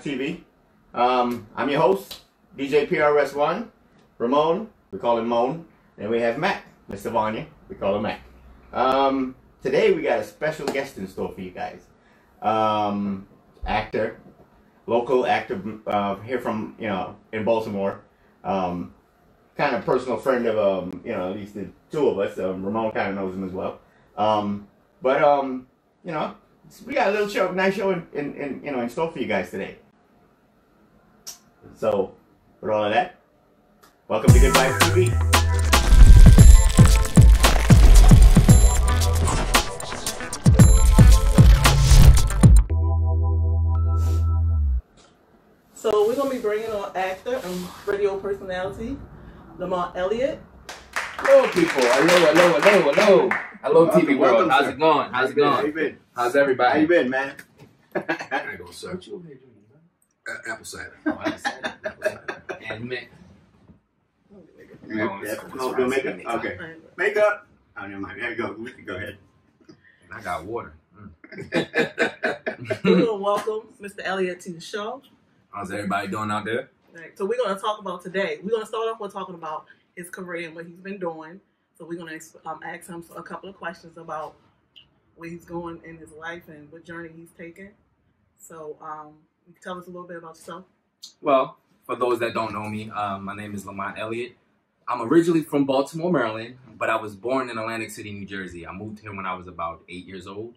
TV. Um, I'm your host, DJ PRS1. Ramon, we call him Moan. And we have Mac, Mr. Vanya, we call him Mac. Um, today we got a special guest in store for you guys. Um, actor, local actor uh, here from, you know, in Baltimore. Um, kind of personal friend of, um, you know, at least the two of us. Um, Ramon kind of knows him as well. But, um, you know, we got a little show, nice show in, in, in, you know, in store for you guys today. So, with all of that, welcome to Good Vibes TV. So we're gonna be bringing on actor and radio personality Lamont Elliott. Hello, people. Hello, hello, hello, hello. Hello, TV welcome, world. How's sir. it going? How's it How you going? been? How's everybody? How you been, man? I ain't gonna suck. A- apple cider. Oh, I'm excited. I'm. And man, Yeah, yeah. Oh, do makeup? Okay. Makeup. Oh, never mind. There you go. We can go ahead. I got water. We're Mm. gonna welcome Mr. Elliott to the show. How's everybody doing out there? Right. So we're gonna talk about today. We're gonna start off with talking about his career and what he's been doing. So we're gonna um, ask him a couple of questions about where he's going in his life and what journey he's taken. So um, you can tell us a little bit about yourself. Well, for those that don't know me, um, my name is Lamont Elliott. I'm originally from Baltimore, Maryland, but I was born in Atlantic City, New Jersey. I moved here when I was about eight years old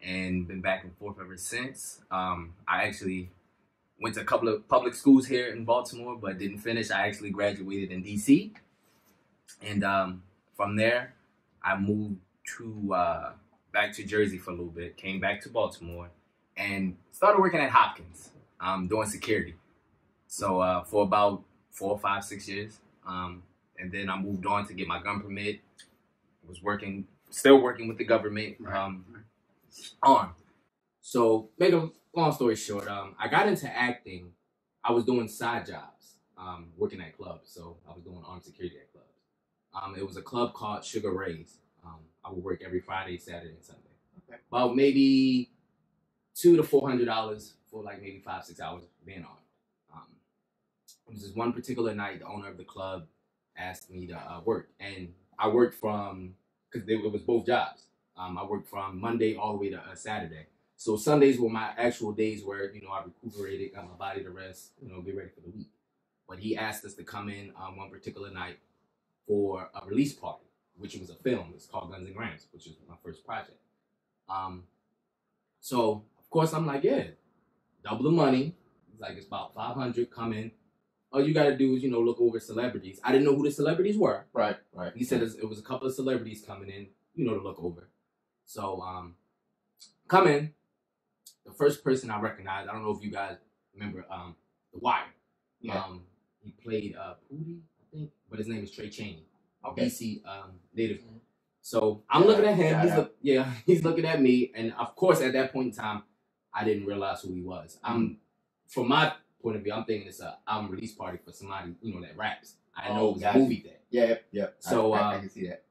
and been back and forth ever since. Um, I actually went to a couple of public schools here in Baltimore, but didn't finish. I actually graduated in DC. And um, from there, I moved to uh, back to Jersey for a little bit, came back to Baltimore, and started working at Hopkins, um, doing security. So uh, for about four, five, six years, um, and then I moved on to get my gun permit. Was working, still working with the government. Right. Um, on. So make a long story short, um, I got into acting. I was doing side jobs, um, working at clubs. So I was doing armed security at clubs. Um, it was a club called Sugar Rays. Um, I would work every Friday, Saturday, and Sunday. Okay. About maybe two to four hundred dollars for like maybe five, six hours being on. Um, it was this one particular night, the owner of the club asked me to uh, work, and I worked from because it was both jobs. Um, I worked from Monday all the way to uh, Saturday. So Sundays were my actual days where you know I recuperated, got my body to rest, you know, get ready for the week. But he asked us to come in um, one particular night for a release party, which was a film. It's called Guns and Grams, which was my first project. Um, so of course I'm like, yeah, double the money. He's like, it's about five hundred. Come in. All you gotta do is you know look over celebrities. I didn't know who the celebrities were. Right, right. He said it was a couple of celebrities coming in, you know, to look over. So, um, come in. The first person I recognized, I don't know if you guys remember, um, The Wire. Yeah. Um, he played uh, Pootie, I think, but his name is Tray Chaney, Okay. DC um, native. So I'm looking at him. Shout He's look, yeah, he's looking at me, and of course, at that point in time, I didn't realize who he was. I'm, from my point of view, I'm thinking it's a album release party for somebody, you know, that raps. I know Oh, it was gotcha. a movie thing. Yeah, yeah. So, I, I, I um, can see that.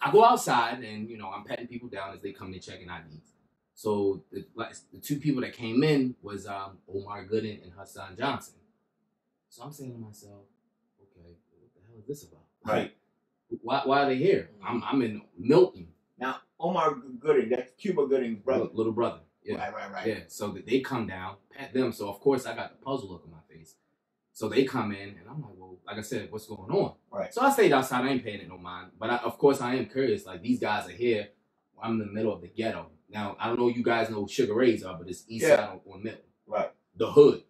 I go outside and you know I'm patting people down as they come in checking IDs. So the, like, the two people that came in was um, Omar Gooding and Hassan Johnson. So I'm saying to myself, okay, what the hell is this about? Right. Why, why are they here? I'm, I'm in Milton, Now, Omar Gooding, that's Cuba Gooding's brother. little brother. Yeah. Right, right, right. Yeah, so that they come down, pat them. So of course I got the puzzle look on my face. So they come in, and I'm like, well, like I said, what's going on? Right. So I stayed outside. I ain't paying it no mind, but I, of course I am curious. Like these guys are here. I'm in the middle of the ghetto. Now I don't know you guys know who Sugar Rays are, but it's East Yeah. Side on, on Milton, Right. the hood.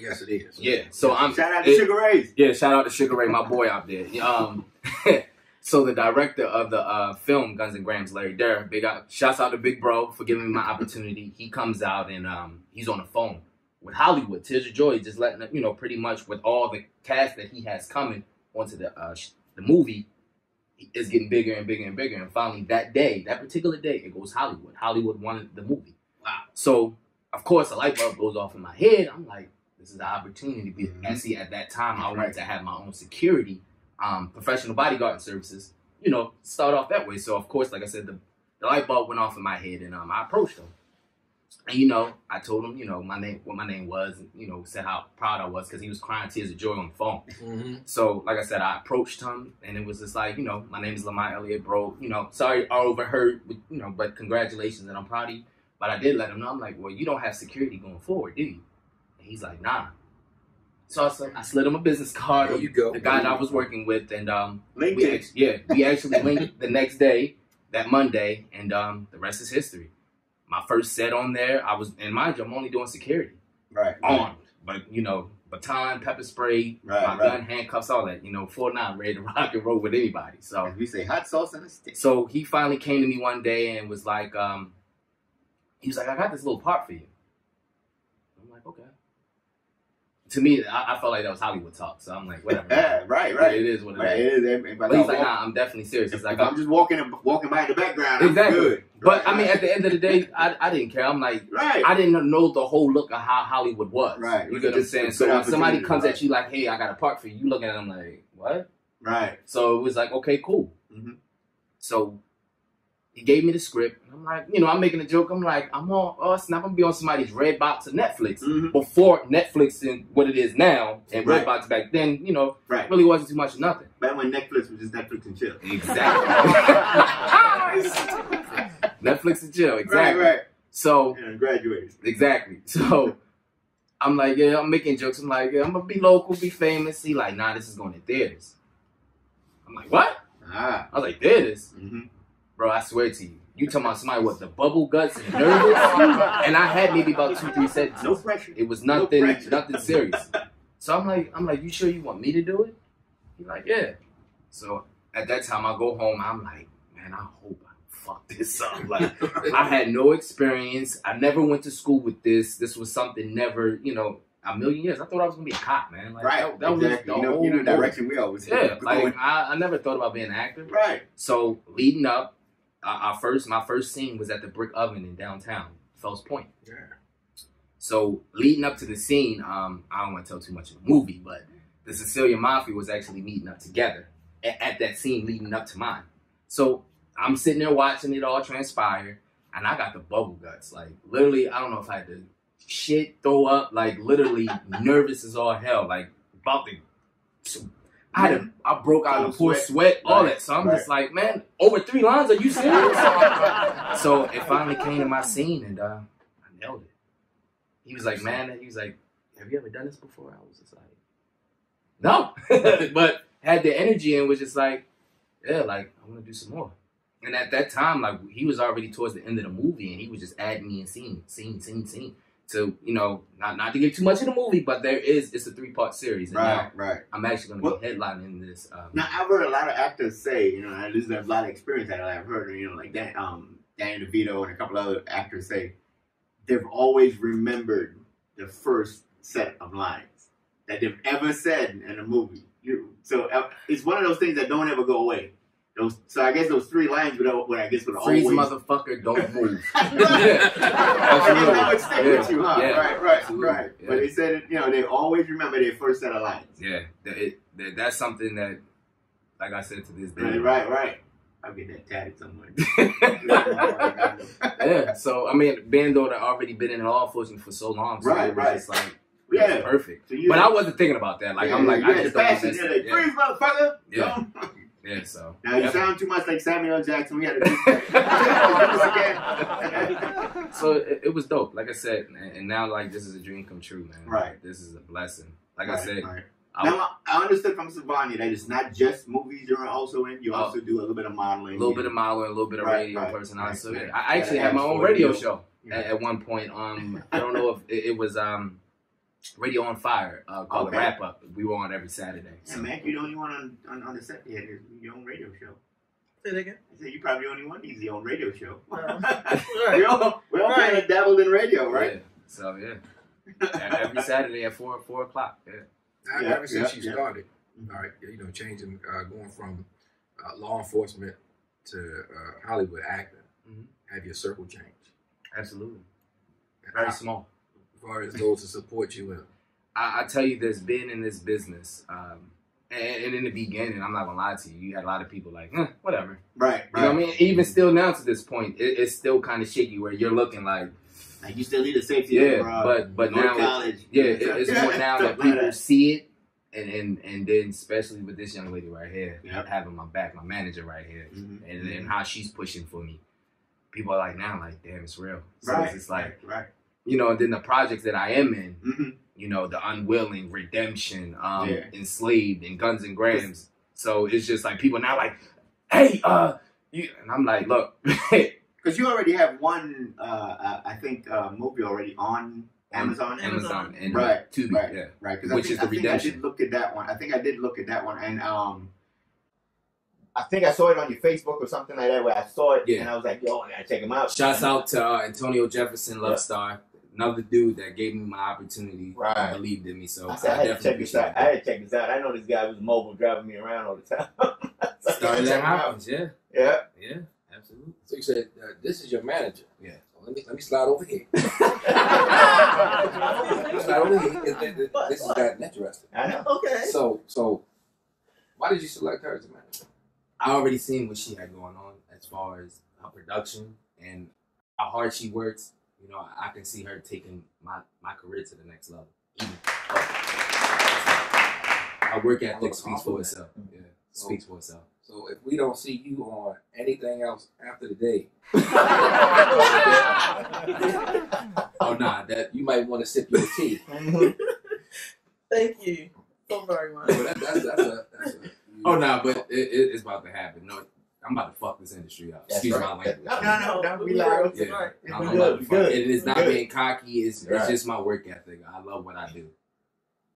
yes, it is. Yeah. So I'm Shout out to it- Sugar Rays. yeah, shout out to Sugar Ray, my boy out there. Um, so the director of the uh, film Guns and Grams, Larry Durr, big out, shouts out to Big Bro for giving me my opportunity. He comes out and um, he's on the phone with Hollywood, Tears of Joy, just letting you know, pretty much with all the cast that he has coming onto the uh, the movie, is getting bigger and bigger and bigger. And finally, that day, that particular day, it goes Hollywood. Hollywood wanted the movie. Wow. So of course, a light bulb goes off in my head. I'm like, this is the opportunity. to be Mhm. And see, at that time, I wanted to have my own security, um, professional bodyguarding services. You know, start off that way. So of course, like I said, the the light bulb went off in my head, and um, I approached him. And you know, I told him, you know, my name, what my name was, and, you know, said how proud I was because he was crying tears of joy on the phone. Mm-hmm. So, like I said, I approached him, and it was just like, you know, my name is Lamont Elliott, bro. You know, sorry I overheard, but, you know, but congratulations, and I'm proud of you. But I did let him know. I'm like, well, you don't have security going forward, do you? And he's like, nah. So I, slid- I slid him a business card. There you go. The guy that I was working with, and um, we LinkedIn. act- yeah, we actually linked the next day, that Monday, and um, the rest is history. My first set on there, I was, and mind you, I'm only doing security Right. armed, but you know, baton, pepper spray, Right, my right. gun, handcuffs, all that. You know, four nine, ready to rock and roll with anybody. So, As we say, hot sauce and a stick. so he finally came to me one day and was like, um, he was like, I got this little part for you. I'm like, okay. To me, I, I felt like that was Hollywood talk, so I'm like, whatever. Yeah, right, right. It is what it Right. is. It is. But he's like, nah, I'm definitely serious. He's like, if I'm just walking walking by in the background, Exactly. I'm good. but Right, I mean, right. at the end of the day, I, I didn't care. I'm like, right. I didn't know the whole look of how Hollywood was. Right. You get what I'm saying? So when somebody comes at you like, hey, I got a part for you, you look at them like, what? right. So it was like, okay, cool. Mhm. So he gave me the script. And I'm like, you know, I'm making a joke. I'm like, I'm on, oh, it's not going to be on somebody's red box or Netflix. Mhm. Before Netflix and what it is now, and Right. Redbox back then, you know, Right. really wasn't too much of nothing. Back when Netflix was just Netflix and chill. Exactly. Netflix and chill, Right, exactly. right. So And graduated. Exactly. So I'm like, yeah, I'm making jokes. I'm like, yeah, I'm gonna be local, be famous. He like, nah, this is going to theaters. I'm like, what? Ah. I was like, theaters, Mm-hmm. Bro. I swear to you, you talking about somebody with the bubble guts and nervous, and I had maybe about two, three sentences. No pressure. It was No nothing, pressure. nothing serious. So I'm like, I'm like, you sure you want me to do it? He's like, yeah. So at that time, I go home. I'm like, man, I hope I fuck this up. Like. I had no experience. I never went to school with this. This was something never, you know, a million years. I thought I was gonna be a cop, man. Like right. that, that was the you know, whole you know direction we always Yeah, like I, I never thought about being an actor. right. So leading up, our first, my first scene was at the Brick Oven in downtown Fells Point. Yeah. So leading up to the scene, um, I don't want to tell too much of the movie, but the Sicilian Mafia was actually meeting up together at, at that scene leading up to mine. So I'm sitting there watching it all transpire, and I got the bubble guts. Like literally, I don't know if I had to shit, throw up, like literally nervous as all hell, like about to. I had a, I broke out in Cold full sweat. sweat, all Right, that. So I'm right. just like, man, over three lines? Are you serious? so it finally came to my scene, and uh, I nailed it. He was like, man, he was like, have you ever done this before? I was just like, no, but had the energy and was just like, yeah, like I want to do some more. And at that time, like he was already towards the end of the movie, and he was just adding me and scene, scene, scene, scene. To you know, not not to get too much of the movie, but there is it's a three part series, and now Right. Right. I'm actually going to be headlining this. Um, Now I've heard a lot of actors say, you know, and this is a lot of experience that I've heard, you know, like Dan, um, Danny DeVito and a couple other actors say they've always remembered the first set of lines that they've ever said in a movie. You, so uh, it's one of those things that don't ever go away. Those, so I guess those three lines would, al- would I guess would Freeze, always. motherfucker, don't move. right. Yeah. I guess that would stick with you, huh? Yeah. Right, right, Absolutely. right. Yeah. But they said, it, you know, they always remember their first set of lines. yeah, that, it, that, that's something that, like I said to this day, Right, right, right. I'll get that tatted somewhere. yeah. So I mean, being though that already been in law enforcement for so long, so Right, it was right. just like Yeah. perfect. So you But I wasn't thinking about that. Like I'm like, you I just the don't passion. miss like, Yeah. freeze, motherfucker. Yeah. Yeah. So Now you yeah. sound too much like Samuel Jackson. We had to do that. so it, it was dope. Like I said, and, and now like this is a dream come true, man. Right. This is a blessing. Like I said, right. I- Now I understood from Savani that it's not just movies you're also in. You Oh. also do a little bit of modeling. a little bit of modeling, a little bit of Right, radio right, personality. right, so right. I actually had my own radio show at, at one point. Um, I don't know if it, it was um, Radio on Fire uh, called Okay. the Wrap Up. We were on every Saturday. Yeah, So. man, you're the only one on, on, on the set here. There's your own radio show. Say that again. I said you're probably the only one. He's the own radio show. Right. we all we all kind of dabbled in radio, right? Yeah. So yeah, every Saturday at four four o'clock. Yeah. Now, Yeah, ever since yeah, you yeah. started, all right, you know, changing, uh, going from uh, law enforcement to uh, Hollywood actor, Mhm. have your circle changed? Absolutely. Very small. As far as those to support you in, I, I tell you this, being in this business, um, And, and in the beginning, I'm not gonna lie to you, you had a lot of people like, eh, whatever. Right, You know what I mean? Even still now to this point, it, it's still kind of shaky where you're looking like, Like you still need a safety. yeah, net, bro. but but Go to now, it- yeah, it, it's more now that Stuff like people see it, and and and then especially with this young lady right here, Yep. having my back, my manager right here, Mhm. and then how she's pushing for me. People are like now, like, damn, it's real. So Right, it's just like, right. You know, and then the projects that I am in, Mm-hmm. you know, the unwilling, redemption, um, Yeah. enslaved, and guns and grams. So it's just like people now like, hey, uh, you, and I'm like, look, Because you already have one, uh, uh, I think, uh, movie already on Amazon. Amazon and Right, Tubi, right. yeah. Right, because Which I think, is the I think redemption. I did look at that one. I think I did look at that one, and um, I think I saw it on your Facebook or something like that. Where I saw it, Yeah. and I was like, "Yo, I gotta check him out." Shouts out to uh, Antonio Jefferson, Love Yeah. Star, another dude that gave me my opportunity, Right. and believed in me. So I I, said, I, had to definitely check this appreciate out. I had to check this out. I know this guy was mobile, driving me around all the time. So I Started that check him out. happens, yeah, Yeah. yeah, absolutely. So you said uh, this is your manager. Yeah. So let me let me slide over here. Slide over here. This- this- This has gotten interesting. I know. Okay. So so, why did you select her as a manager? I already seen what she had going on as far as her production and how hard she works. You know, I, I can see her taking my, my career to the next level. Even her work ethic speaks for itself. Mm-hmm. Yeah, speaks for itself. So if we don't see you on anything else after the day, Oh nah, that you might want to sip your tea. Thank you so very much. But that, that's, that's a, that's a Oh no, but it, it, it's about to happen. No, I'm about to fuck this industry up. That's Excuse right. my language. No, no, no, don't be Yeah. loud. Yeah, Right. I'm, We I'm good, about to we fuck. good, It is not good. being cocky. It's, Right. it's just my work ethic. I love what I do.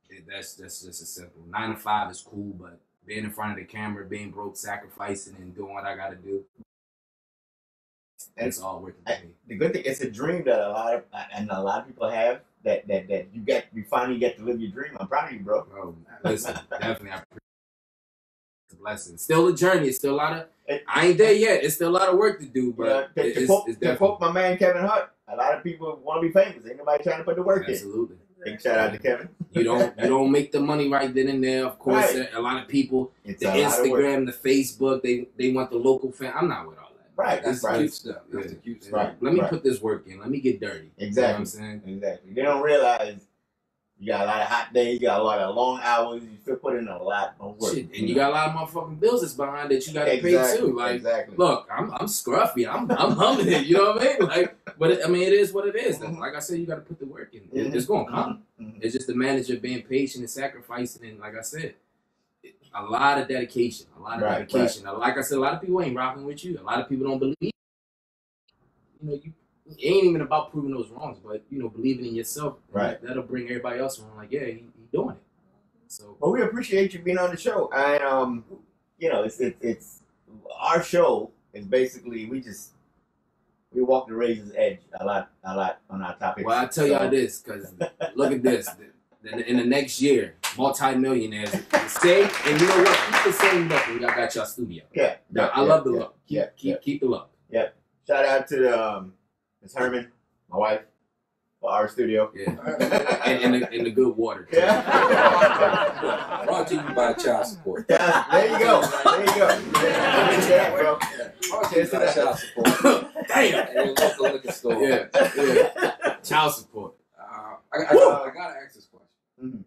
It, that's that's just as simple. Nine to five is cool, but being in front of the camera, being broke, sacrificing, and doing what I got to do, it's all worth it to me. The good thing, it's a dream that a lot of and a lot of people have. That that that you get, you finally get to live your dream. I'm proud of you, bro. Bro, listen, definitely, I appreciate it's a blessing. Still a journey. It's still a lot of. It- I ain't there yet. It's still a lot of work to do, but Yeah, to, it- to it's, quote, it's to quote my man Kevin Hart, a lot of people want to be famous. Ain't nobody trying to put the work in. absolutely. Big shout out to Kevin. You don't you don't make the money right then and there. Of course, Right. a lot of people, It's the a lot of work. Instagram, the Facebook, they they want the local fan. I'm not with all that. Right, That's right. cute stuff. That's Yeah. the cute stuff. Right. Let me right. put this work in. Let me get dirty. You know Exactly. I'm saying? Exactly. They don't realize you got a lot of hot days, you got a lot of long hours, you still put in a lot of work. Shit, and you got a lot of motherfucking bills that's behind that you got to pay too. Like, exactly. look, I'm I'm scruffy. I'm I'm humming it. You know what I mean? Like, but it, I mean, it is what it is. Mhm. Like I said, you got to put the work in. It- Mhm. It's gonna come. Mhm. It's just the manager being patient and sacrificing, and like I said, a lot of dedication, a lot of Right, dedication. Like I said, a lot of people ain't rocking with you. A lot of people don't believe. You know, you it ain't even about proving those wrongs, but you know, believing in yourself. Right. That'll bring everybody else around. Like, yeah, he, he doing it. So Well, we appreciate you being on the show, and um, you know, it's it's, it's our show is basically we just we walk the razor's edge a lot, a lot on our topics. Well, I tell So- y'all this, because look at this. In, the next year, multi-millionaires stay, and you know what? Keep the same look when y'all got y'all studio. Yeah, Now, yeah, I love the yeah, look. Keep, yeah, keep, yeah. keep the look. Yeah. Shout out to the um, Miss Herman, my wife, for our studio. Yeah, and, and, the, and the good water. too. Yeah. Brought to you by child support. Yeah, there you go. There you go. Yeah, yeah, bro. Brought to you by child support. Damn. And local liquor store. Yeah, yeah. Child support. Uh, I, I, I, I gotta ask this question. Mhm.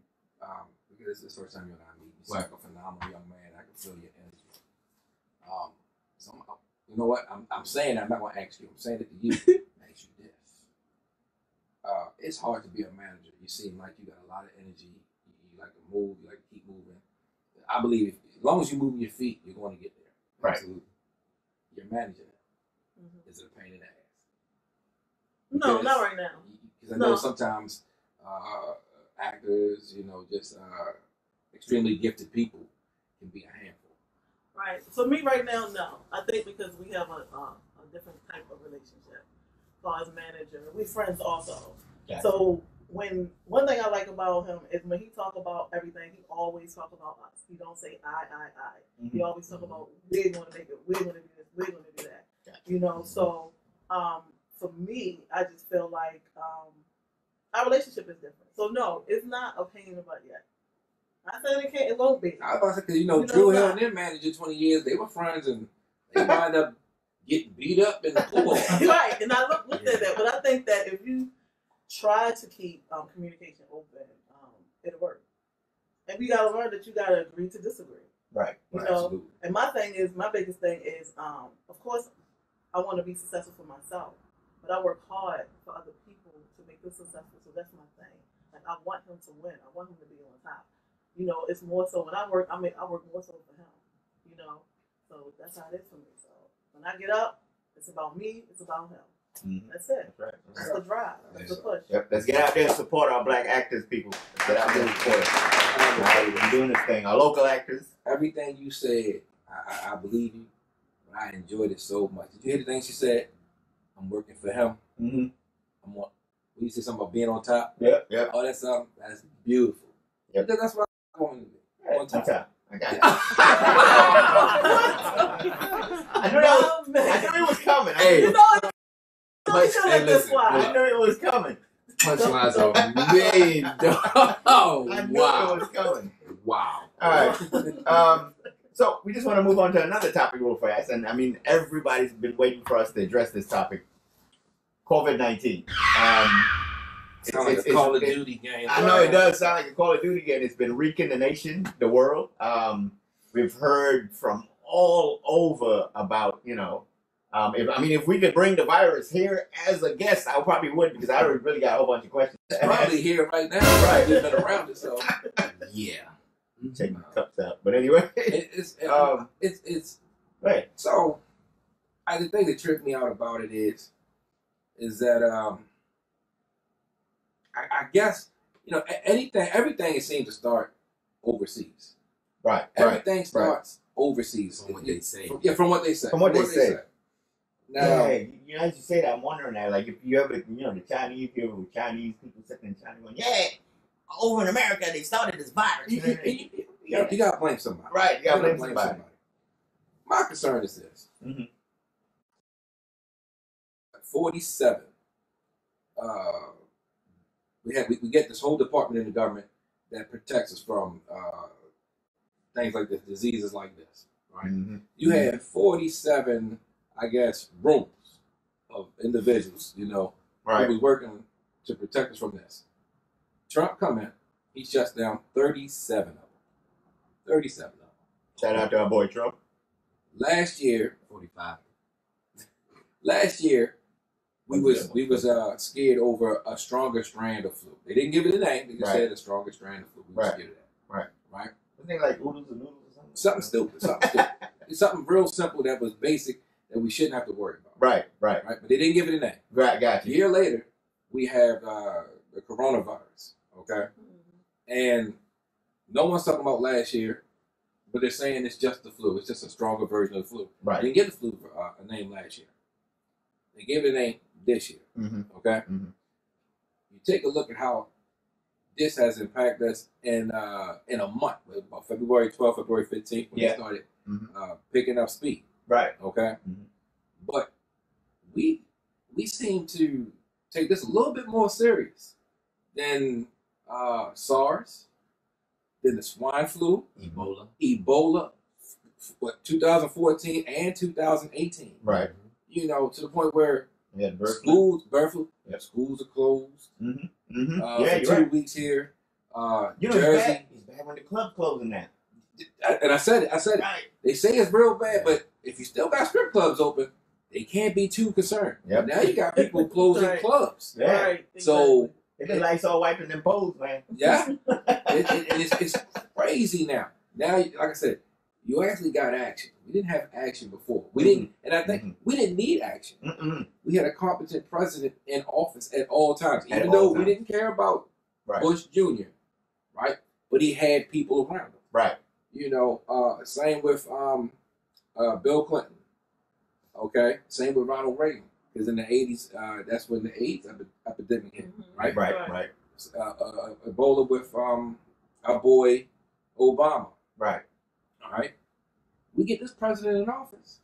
Um, because it's the first time you and I meet. You're like a phenomenal young man. I can feel your energy. Um, so I'm, you know what? I'm, I'm saying. I'm not gonna ask you. I'm saying it to you. ask you this. Uh, it's hard to be a manager. You seem like you got a lot of energy. You, you like to move. You like to keep moving. I believe if, as long as you move your feet, you're going to get there. Right. Absolutely. You're managing it. Mhm. Is it a pain in the ass? No, not right now. Because I know No. sometimes uh, actors, you know, just uh, extremely gifted people can be a handful. Right. So me right now, no. I think because we have a, uh, a different type of relationship. As far as manager, we're friends also. Gotcha. So when one thing I like about him is when he talk about everything, he always talk about us. He don't say I, I, I. He Mhm. always talk about we're going to make it, we're going to do this, we're going to do that. Gotcha. You know. So um, for me, I just feel like um, our relationship is different. So no, it's not a pain in the butt yet. I said it can't. It won't be. I was about to say, 'cause, you know, You Dru Hill and their manager, 20 years, they were friends and they wind up getting beat up in the pool. right, and I look, looked at that, but I think that if you try to keep um, communication open, um, it'll work. And we gotta learn that you gotta agree to disagree. Right. You right. know, Absolutely. and my thing is, my biggest thing is, um, of course, I want to be successful for myself, but I work hard for other people to make them successful. So that's my thing. Like I want him to win. I want him to be on top. You know, it's more so when I work. I mean, I work more so for him. You know, so that's how it is for me. So when I get up, it's about me. It's about him. Mhm. That's it. That's right. That's the drive. That's the push. Yep. Let's get out there and support our black actors, people. Let's get out there and support them. Right? We're doing this thing. Our local actors. Everything you said, I, I, I believe you. But I enjoyed it so much. Did you hear the things she said? I'm working for him. Mm-hmm. I'm on. When you say something about being on top, Yep. Yep. oh, that's something that's beautiful. Yep. Because That's what I want to be. Hey, On top. top. I got it. I I knew that was, I knew it was coming. I Hey. knew, You know, it's Punch- should hey, let this listen, slide. I knew it was coming. Punchlines are made. Oh, I knew it wow. was coming. Wow. All right. Um, so we just want to move on to another topic real fast, and I mean everybody's been waiting for us to address this topic. COVID nineteen. Um, it's- Sound like it's- a Call of Duty game. I know it does sound like a Call of Duty game. It's been wreaking the nation, the world. Um, we've heard from all over about, you know, um, if I mean, if we could bring the virus here as a guest, I probably would because I really got a whole bunch of questions. It's probably here right now. Right. We've been around it, so Yeah. Check my cups out, but anyway, it, it's Um, it's it's right, so. I the thing that tripped me out about it is, is that um, I, I guess you know anything everything it seems to start overseas. right, right. Everything starts overseas. From what they say. Yeah, from what they say. From what they say. Now, yeah, you know, as you say that, I'm wondering that, like, if you ever, you know, the Chinese people, with Chinese people sitting in China going, yeah, over in America, they started this virus. you, you, you, you, you gotta, you gotta blame somebody. right, you gotta gotta blame somebody. My concern is this: Mhm. forty-seven. Uh, we have we, we get this whole department in the government that protects us from uh, things like this, diseases like this. Right? Mhm. You had forty-seven, I guess, rooms of individuals. You know, Right. who was working to protect us from this. Trump come in, he shuts down thirty-seven of them. Thirty-seven of them. Shout out to our boy Trump. Last year, 45. last year we was we was uh scared over a stronger strand of flu. They didn't give it a name. They just Right. said a stronger strand of flu. We was Right. scared of that. Right. Right. I think like oodles and noodles or something. Something stupid. Something stupid. Something real simple that was basic that we shouldn't have to worry about. Right, right, Right. But they didn't give it a name. right. Got A year later, we have uh, the coronavirus. Okay. And no one's talking about last year, but they're saying it's just the flu. It's just a stronger version of the flu. Right. They Right. didn't give the flu uh, a name last year. They gave it a name this year. Mm-hmm. Okay. Mhm. You take a look at how this has impacted us in uh, in a month, about February 12th, February 15th, when Yeah. it started Mhm. uh, picking up speed. Right. Okay. Mhm. But we we seem to take this a little bit more serious than uh, SARS, than the swine flu, Ebola. Ebola, what 2014 and 2018. Right. You know, to the point where Yeah, the bird flu. schools, flu, Yep. schools are closed Mm-hmm. Mm-hmm. uh, yeah, for two right. weeks here. Uh, You know, Jersey, bad. It's bad when the club closing now. I- and I said it. I said it. Right. They say it's real bad, but if you still got strip clubs open, they can't be too concerned. Yep. Now you got people closing Right. clubs. Yeah. Right. So They just like all wiping them poles, man. yeah, it, it, and it's, it's crazy now. Now, like I said, you actually got action. We didn't have action before. We didn't, and I think Mhm. we didn't need action. Mm-mm. We had a competent president in office at all times, even all though we didn't care about Right. Bush Jr. Right, but he had people around him. Right. You know, uh, same with um, uh, Bill Clinton. Okay, same with Ronald Reagan. Because in the '80s, uh, that's when the AIDS epidemic hit. Right. Right. Right. Right. Uh, uh, Ebola with um, our boy Obama. Right. All right, we get this president in office,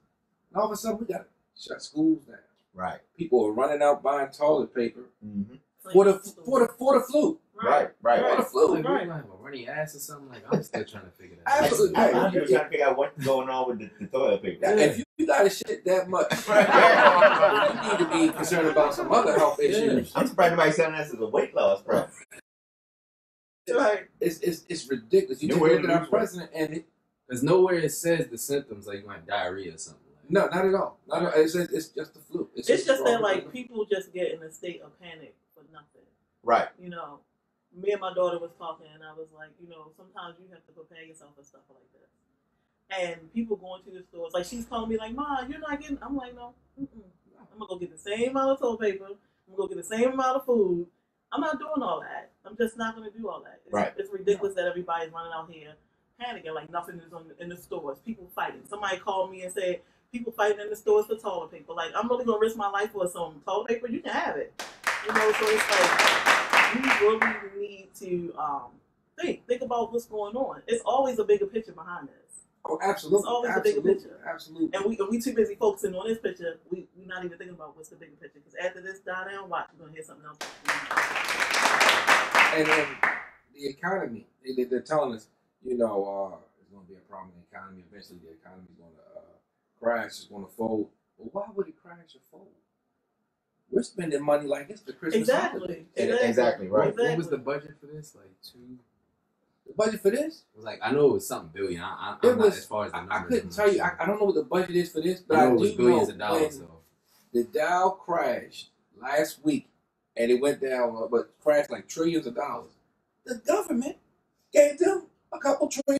and all of a sudden we got to shut schools down. Right. People are running out buying toilet paper Mm-hmm. for the for the for the flu. Right. right. the Right. flu. Like, Right. we a running burning ass or something? Like I'm still trying to figure that out. Absolutely. I, I'm just trying to figure out what's going on with the, the toilet paper. Now, if you, you got to shit that much, Right. you need to be concerned about some other health issues. I'm surprised nobody's selling this as a weight loss problem. Right. It's, it's, it's ridiculous. You No take way a look to at our president, and it, Because nowhere it says the symptoms like you want diarrhea or something. No, not at all. Not at all. It's, it's just the flu. It's just that like people just get in a state of panic for nothing. Right. You know, me and my daughter was talking, and I was like, you know, sometimes you have to prepare yourself for stuff like this. And people going to the stores, like she's calling me, like, "Ma, you're not getting." I'm like, "No, mm-mm. I'm gonna go get the same amount of toilet paper. I'm gonna go get the same amount of food. I'm not doing all that. I'm just not gonna do all that. It's, Right. it's ridiculous that everybody's running out here panicking like nothing is on in the stores. People fighting. Somebody called me and said people fighting in the stores for toilet paper. Like I'm really gonna risk my life for some toilet paper. You can have it. You know, so it's like you really need to um, think think about what's going on. It's always a bigger picture behind this. Oh, absolutely. It's always a bigger absolutely. picture. Absolutely. And we we too busy focusing on this picture. We we not even thinking about what's the bigger picture. Because after this die down, watch you're gonna hear something else. And then the economy, they, they- they're telling us, you know, uh, going to be a problem in the economy. Eventually, the economy is going to uh, crash, it's going to fold. But why would it crash or fold? We're spending money like it's the Christmas holiday. Exactly. Exactly, right. Exactly. What was the budget for this? Like two. The budget for this? It was like I know it was something billion. I, I, It I'm not was- as far as the I, numbers. I couldn't tell you. I, I don't know what the budget is for this, but I I, it was do billions know of dollars. when though. the Dow crashed last week, and it went down, uh, but crashed like trillions of dollars. The government gave them a couple trillion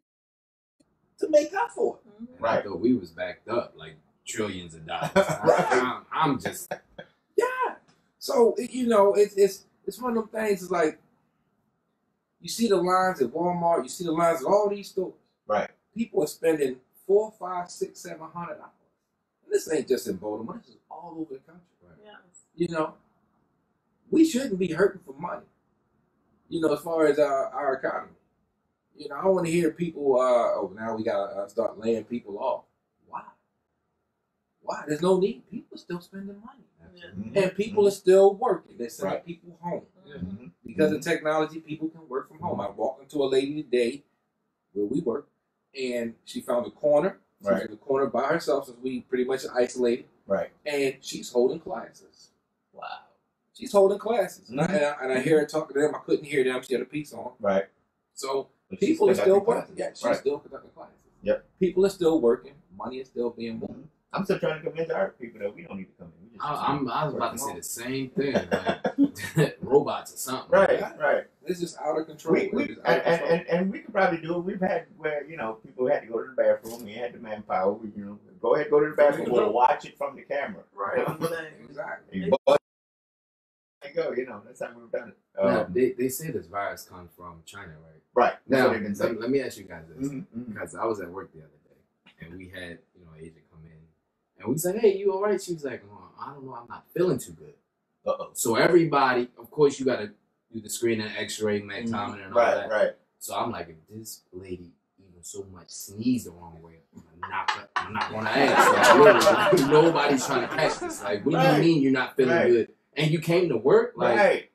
to make up for it. Right. I thought we was backed up like trillions of dollars. Right. I, am I'm just Yeah. So you know, it's it's it's one of them things. It's like you see the lines at Walmart, you see the lines at all these stores. Right. People are spending four, five, six, seven hundred dollars. And this ain't just in Baltimore. This is all over the country. Yes. You know, we shouldn't be hurting for money. You know, as far as our, our economy. You know, I want to hear people. Uh, oh, now we gotta uh, start laying people off. Why? Why? There's no need. People are still spending money. Mhm. And people are still working. They're sending Right. people home. Mhm. Mhm. Because of technology, people can work from home. I walked into a lady today where we work, and she found a corner. She's Right. in the corner by herself since we pretty much isolated, Right. and she's holding classes. wow. She's holding classes. And, I, Mhm. and, I, and I hear her talking to them. I couldn't hear them. She had a piece on. Right. So But people are still working. classes. Yeah, she's Right. still conducting classes. Yep. People are still working. Money is still being moved. I'm still trying to convince our people that we don't need to come in. We just I, I'm, I was about to from say home. the same thing. Like robots or something. Right. Yeah. Right. This is out of control. We, we, It is and, out of and, control. and, and we could probably do it. We've had where you know people had to go to the bathroom. We had the manpower. We, you know, go ahead, go to the bathroom. We'll watch it from the camera. right. Exactly. Exactly. There you go. You know, that's how we've done it. Now, Um, they, they say this virus comes from China, right? right. That's Now, what they've been saying. let, let me ask you guys this. Mhm, mhm. Because I was at work the other day, and we had, you know, an agent come in, and we said, hey, you all right? She was like, oh, I don't know, I'm not feeling too good. Uh-oh. So everybody, of course, you got to do the screening, x-ray, mm-hmm. megtometer, and all Right. that. Right. right. So I'm like, if this lady even so much sneeze the wrong way, I'm not, gonna- I'm not going to ask. Like, literally, nobody's trying to catch this. Like, what do Right. you mean you're not feeling Right. good? And you came to work? Like, right.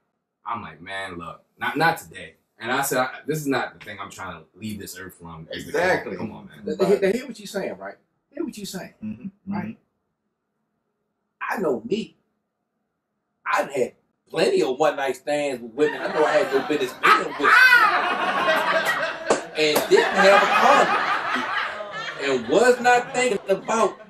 I'm like, man, look, not not today. And I said, I, this is not the thing I'm trying to leave this earth from. Exactly. Come on, man. Now, now, hear- hear what you're saying, right? Hear what you're saying. Mm-hmm. Right. I know me. I've had plenty of one night stands with women. I know I had no business being with, and didn't have a condom, and was not thinking about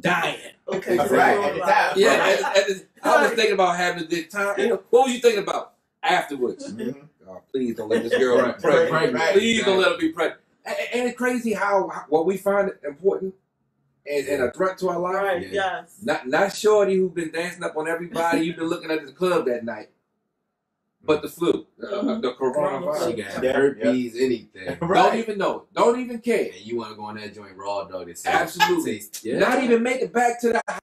dying. Okay. Right, so at the time. Yeah, Right. at- at the- I was thinking about having a good time. You know, what was you thinking about afterwards? Mhm. Oh, please don't let this girl be pregnant. right, right. Please don't let her be pregnant. And, and it's crazy how, how what we find important and, and a threat to our life. Right. Yeah. Yes. Not not Shorty who's been dancing up on everybody you've been looking at the club that night, but the flu, uh, Mhm. the coronavirus. She can have Yeah, herpes, anything. Don't even know it. Don't even care. And you want to go on that joint raw dog? It says- Absolutely. yeah. Not even make it back to the house.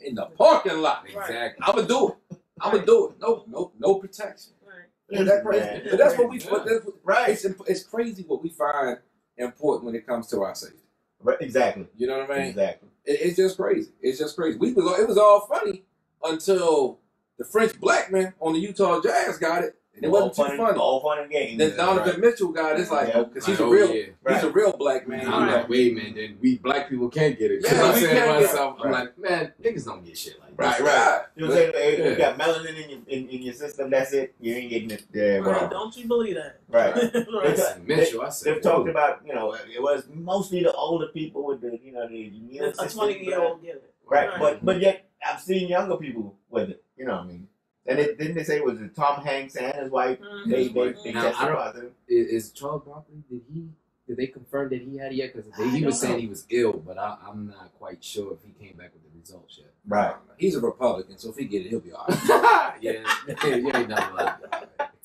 in the parking lot. Exactly. I'm gonna do it. I'm gonna do it. No, no, no protection. Right. Isn't that crazy? But that's what we. Yeah. But that's, Right. it's it's crazy what we find important when it comes to our safety. Right. Exactly. You know what I mean? Exactly. It, it's just crazy. It's just crazy. We was all, it was all funny until the French black man on the Utah Jazz got it, and it wasn't all too fun, funny. All fun and games. Then Donovan right. Mitchell guy, it's like, Yeah. because he's Like, a oh, real, yeah. he's Right. a real black man. I'm know. like, wait, man, then we black people can't get it. 'Cause Yeah, I'm we saying to can't get it. myself, I'm like, man, niggas don't get shit like Right, this. right. right. You know what I'm saying? If Yeah. You got melanin in your in, in your system. That's it. You ain't getting it. Yeah, Right, well, Don't you believe that? Right. right. It's- Mitchell, I said, They've talked about you know it was mostly the older people with the you know the immune A system. twenty year old get it. Right, Right. but but yet I've seen younger people with it. You know what I mean? And it, didn't they say it was it Tom Hanks and his wife? Mhm. They they, they Now, I tested don't- positive. Is, is Charles Barkley? Did he? Did they confirm that he had it yet? Because he was don't saying he was ill, but I, I'm not quite sure if he came back with the results yet. Right. He's a Republican, so if he get it, he'll be all right. yeah, yeah, you ain't never lied.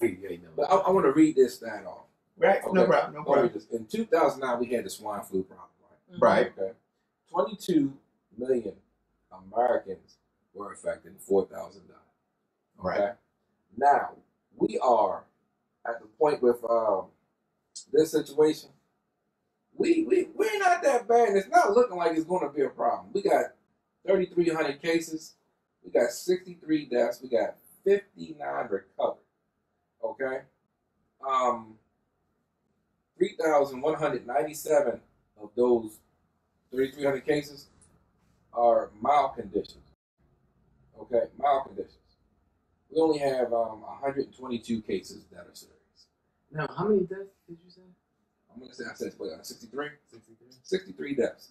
You ain't never But I, I want to read this stat off. Right. No problem. No problem. read. In 2009, we had the swine flu problem, right? Mhm. Right. Okay. 22 million Americans were affected, 4,000 died. Okay. Right. Now we are at the point with um, this situation. We we we're not that bad, it's not looking like it's going to be a problem. We got 3,300 cases. We got 63 deaths. We got 59 recovered. Okay. Um. 3,197 of those 3,300 cases are mild conditions. Okay, mild conditions. We only have um, 122 cases that are serious. Now, how many deaths did you say? I'm going to say, I said, what, uh, 63? 63. 63 deaths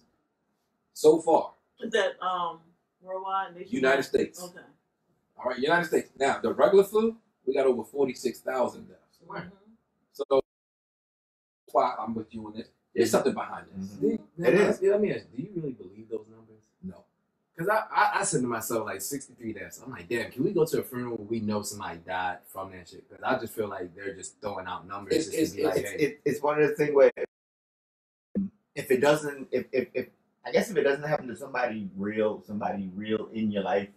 so far. Is that um worldwide? nationwide? United States. Okay. All right, United States. Now, the regular flu, we got over 46,000 deaths. Right. Mhm. So that's why I'm with you on this. There's something behind this. Mhm. Did- It now, Let me ask do you really believe those numbers? No. Because I, I, I said to myself, like, 63 deaths. I'm like, damn, can we go to a funeral where we know somebody died from that shit? Because I just feel like they're just throwing out numbers It's- it's- be like, It's, hey. it, it's one of the things where if it doesn't, if, if, if I guess if it doesn't happen to somebody real, somebody real in your life.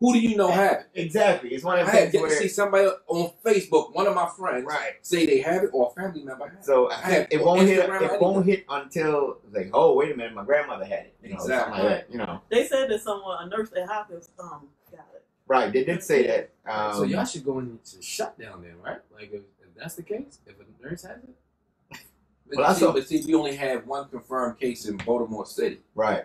Who do you know have it? exactly. It's one I of the had things get to see somebody on Facebook, one of my friends, right. say they have it or a family member has it. So I I had it won't hit. Instagram, It won't hit until like, oh wait a minute, my grandmother had it. You know, Exactly. like that, you know, They said that someone, a nurse at Hopkins, um, got it. right? They did say that. Um, so y'all should go into shutdown then, right? Like, if, if that's the case, if a nurse has it, But, Well, I see, saw- but see, we only have one confirmed case in Baltimore City right.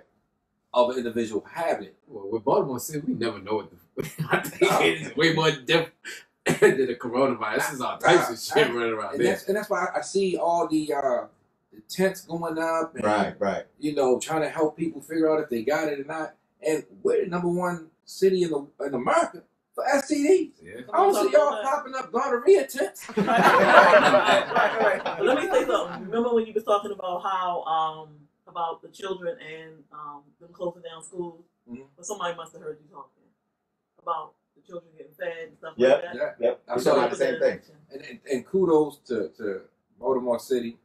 Of an individual having it. well, with Baltimore City, we never know what the. I think it's way more different than the coronavirus. This is all types of shit running around And there. that's, and that's why I, I see all the uh, the tents going up and Right. Right. you know trying to help people figure out if they got it or not. And we're the number one city in the in America for STDs. Yeah. I don't see y'all popping up gonorrhea tents. right, right. But let me say something. Remember when you was talking about how um about the children and um them closing down schools? Mhm. But somebody must have heard you talking about the children getting fed and stuff Yep. like that. Yeah. Yep. I We saw talking about the same thing. And, and, and kudos to, to Baltimore City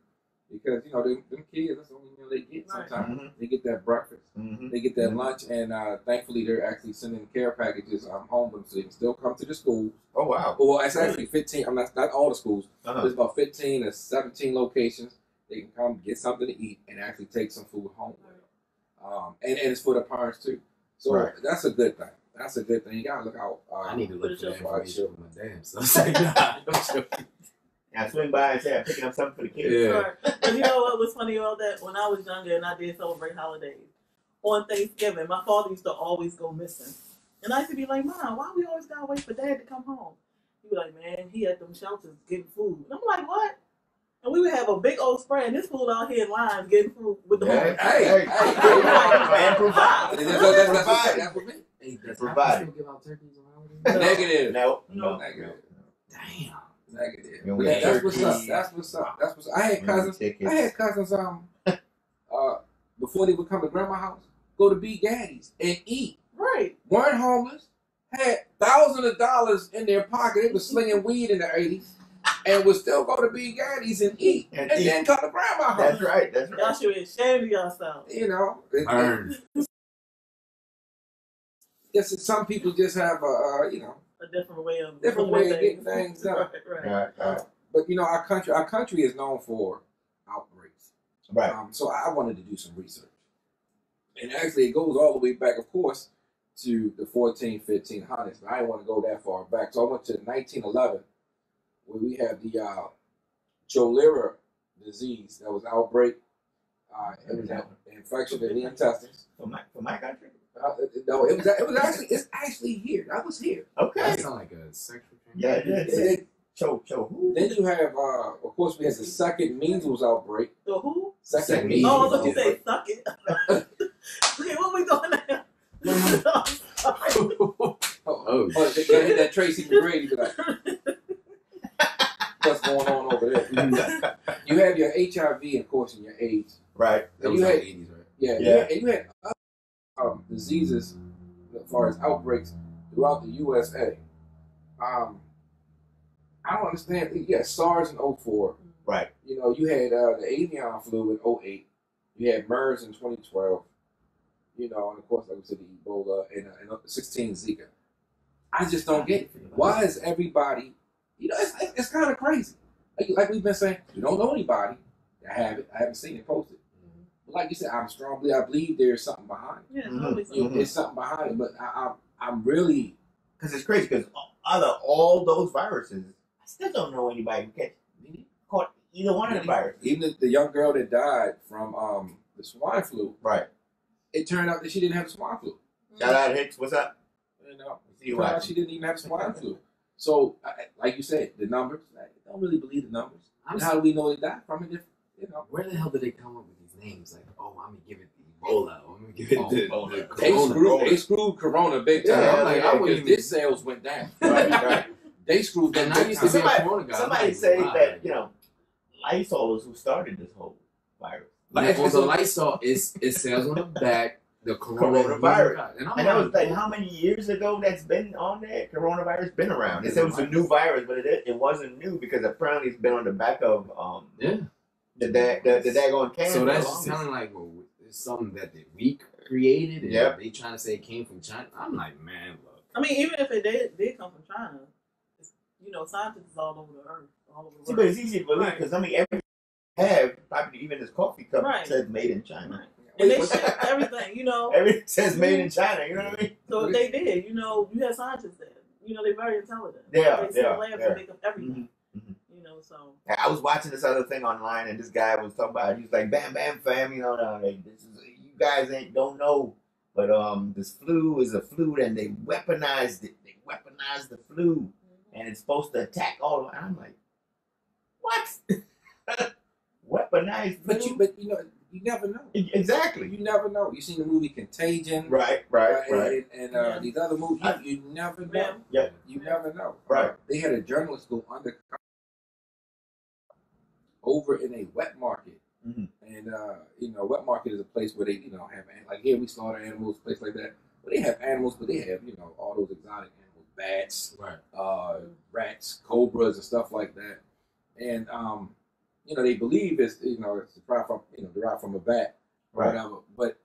because you know them, them kids that's the only meal they get Right. sometimes. Mhm. They get that breakfast. Mhm. They get that Mhm. lunch, and uh, thankfully they're actually sending care packages um, home with them so they can still come to the schools. Oh wow. Well, it's actually 15. I'm not not all the schools. Uh-huh. There's about 15 or 17 locations. They can come get something to eat and actually take some food home. with them. Um, and, and it's for the parents too. So Right. that's a good thing. That's a good thing. You gotta look out. Uh, I need to look for that for our information children. my damn son. It's like, nah, don't show me. I swing by and say I'm picking up something for the kids. Yeah. Right. But you know what was funny all that? When I was younger and I did celebrate holidays, on Thanksgiving, my father used to always go missing. And I used to be like, Mom, why we always gotta wait for dad to come home? He'd be like, Man, he at them shelters getting food. And I'm like, What? And we would have a big old spread, and this fool out here in lines getting food with the Hey, homeless. Hey, hey, hey, hey, and provide. That's, that's, that's, that's, Provide. that's what me. Hey, does Provide. Apple still give out turkeys on holidays? Negative. No, No. no, Negative. Damn. Negative. You know, But we that- got that's what's up. That's what's up. That's what's. up. I had cousins. Tickets. I had cousins. Um, uh, before they would come to grandma's house, go to Big Daddy's and eat. Right. weren't homeless, had thousands of dollars in their pocket. They was slinging weed in the 80s and would still go to Big Daddy's and eat And and, eat. then come to grandma's That's right. That's right. Y'all right. should be ashamed of yourselves. You know, it- Burn. it's, some people just have a, uh, you know, A different way of Different doing way of getting things done. Right, right. Right. Right. but you know, our country, our country is known for outbreaks. Right. Um, so I wanted to do some research. And actually, it goes all the way back, of course, to the 14, 1500s. But I didn't want to go that far back. So I went to 1911 where we had the uh, cholera disease that was outbreak. Uh, it was an infection in the intestines. For my for my country. Uh, no, it was it was actually it's actually here. That was here. Okay. That sound like a sexual thing. Yeah, transaction. yeah. Then, Cho cho who? then you have, uh, of course, we had the second measles outbreak. The who? Second Second measles. Oh, I thought you outbreak. say suck it. okay, what are we doing now? Oh, Oh, oh, they, they hit that Tracy McGrady. Like, what's going on over there? You have your HIV, of course, and your AIDS. Right. that was you like had, 80s, right? yeah, Yeah. You had, and you had other um, diseases as far as outbreaks throughout the USA. Um, I don't understand. You had SARS in 04. Right. You know, you had uh, the avian flu in 08. You had MERS in 2012. You know, and of course, like we said, the Ebola and, uh, and 16 Zika. I just don't get it. Why is everybody, you know, it's, it's kind of crazy. Like, like we've been saying, you don't know anybody that have it. I haven't seen it posted. But like you said, I'm strongly, I believe there's something behind it. Yeah, it's Mhm. always You know, Mhm. There's something behind it, but I, I, I'm really, Because it's crazy. Because out of all those viruses, I still don't know anybody who catch, caught either one of the viruses. even the, the young girl that died from um, the swine flu, Right. it turned out that she didn't have the swine flu. Shout out Hicks. What's up? You know, See you out she didn't even have the swine flu. So, like you said, the numbers, I don't really believe the numbers. I'm how do we know they died from it? If, you know, Where the hell did they come up with these names? Like, oh, I'm gonna give it the Ebola. I'm gonna give it Oh, the, Ebola. the they Corona. screwed, they screwed Corona big time. Yeah, I'm like, yeah, I yeah, wouldn't because this sales went down. Right, right. They screwed them I big used time. to Somebody- a guy. Somebody like, say wow. that, you know, Lysol is who started this whole virus. Like on the Lysol, it's it says on the back the Coronavirus. coronavirus, and I'm And that was like, like how many years ago that's been on there? Coronavirus been around. They said it was a new virus, but it it wasn't new because apparently it's been on the back of um yeah. the da- the, the daggone can. So that's the just longest. sounding like well, it's something that the we created, and Yep. they trying to say it came from China. I'm like, man, look. I mean, even if it did, did come from China, it's, you know, scientists is all over the earth, all over the See, but it's easy to believe Right. because I mean every have probably even this coffee cup Right. says made in China. Right. And they Wait, ship everything, you know. Everything says made in China. You know what I mean? So they did, you know, you have scientists there. You know, they're very intelligent. Yeah, they set yeah, labs yeah. to make up everything. Mhm. You know, so I was watching this other thing online, and this guy was talking about. He was like, "Bam, bam, fam, you know, no, like, this is you guys ain't don't know, but um, this flu is a flu, and they weaponized it. They weaponized the flu, and it's supposed to attack all. of I'm like, what? weaponized flu? But you, but you know, you never know. exactly. You never know. You seen the movie Contagion, Right, right, uh, right. and, and uh, Yeah. these other movies. I- You, you never know. Yeah. Yeah. You never know. Right. They had a journalist go undercover over in a wet market. Mhm. And uh, you know, wet market is a place where they, you know, have like here we slaughter animals, place like that. But they have animals, but they have, you know, all those exotic animals, bats, Right. uh, rats, cobras, and stuff like that. And um, you know, they believe it's you know it's derived from you know derived from a bat, or Right. whatever. But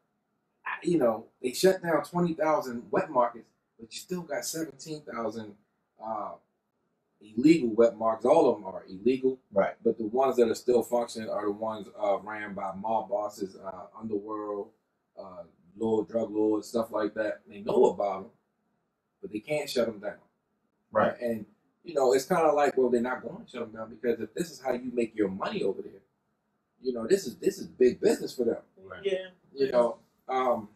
you know, they shut down twenty thousand wet markets, but you still got seventeen thousand uh, illegal wet markets. All of them are illegal, Right. but the ones that are still functioning are the ones uh, ran by mob bosses, uh, underworld, uh, lord, drug lords, stuff like that. They know about them, but they can't shut them down. Right. And you know, it's kind of like, well, they're not going to shut them down because if this is how you make your money over there, you know, this is this is big business for them. Right. yeah. You know, um,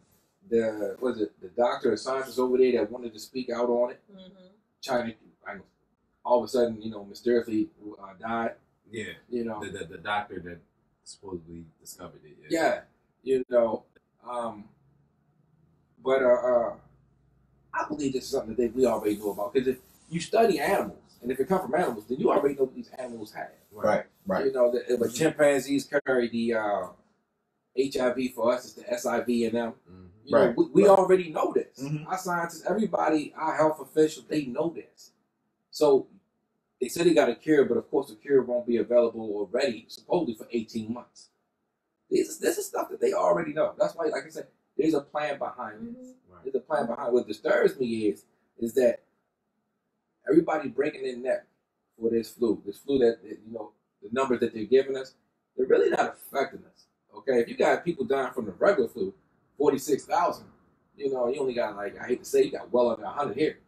the was it the doctor or scientist over there that wanted to speak out on it, hmm China, I, all of a sudden, you know, mysteriously uh, died. Yeah. You know, The, the the doctor that supposedly discovered it. yeah, you know, um, but uh, uh, I believe this is something that we already know about because if you study animals and if it comes from animals, then you already know what these animals have. Right, right. You know, that if chimpanzees carry the uh, HIV for us, it's the SIV in them. Mhm. You know, Right, we, we right. already know this. Mhm. Our scientists, everybody, our health officials, they know this. So they said they got a cure, but of course the cure won't be available or ready supposedly for 18 months. This, is, this is stuff that they already know. That's why, like I said, there's a plan behind this. Right. There's a plan behind. What disturbs me is, is that everybody breaking their neck for this flu. This flu that that, you know the numbers that they're giving us, they're really not affecting us. Okay, if you got people dying from the regular flu, forty six thousand, you know, you only got like I hate to say, you got well under hundred here.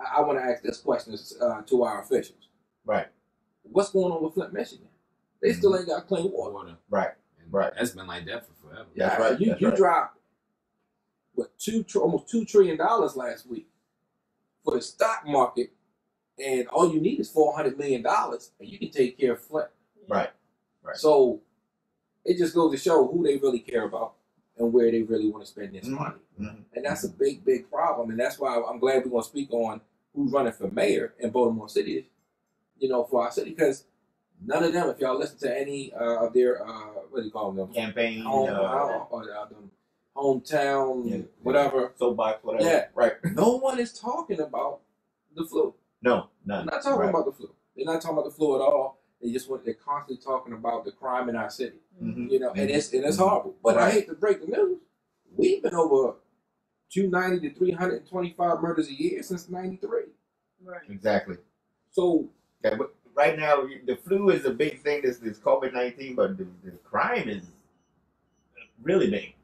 I, I want to ask this question uh, to our officials. Right. What's going on with Flint, Michigan? They still ain't got clean water. Water. Right. And Right. That's been like that for forever. Yeah. That's right, You that's you right. dropped what two tr- almost two trillion dollars last week for the stock market, and all you need is four hundred million dollars, and you can take care of Flint. Right. Right. So it just goes to show who they really care about and where they really want to spend this Mhm. money. Mhm. And that's a big, big problem. And that's why I'm glad we're going to speak on who's running for mayor in Baltimore City, you know, for our city. Because none of them, if y'all listen to any uh, of their, uh, what do you call them? Campaign, Home, uh, uh, or, uh, them hometown, Yeah. whatever. soapbox, whatever. Yeah. Right. No one is talking about the flu. No, They're not talking Right. about the flu. They're not talking about the flu at all. They just want, they're constantly talking about the crime in our city. Mhm. You know, and it's and it's Mhm. horrible. But I hate to break the news. We've been over 290 to 325 murders a year since 93. Right. Exactly. So Yeah, but right now the flu is a big thing. This this COVID nineteen, but the, the crime is really big.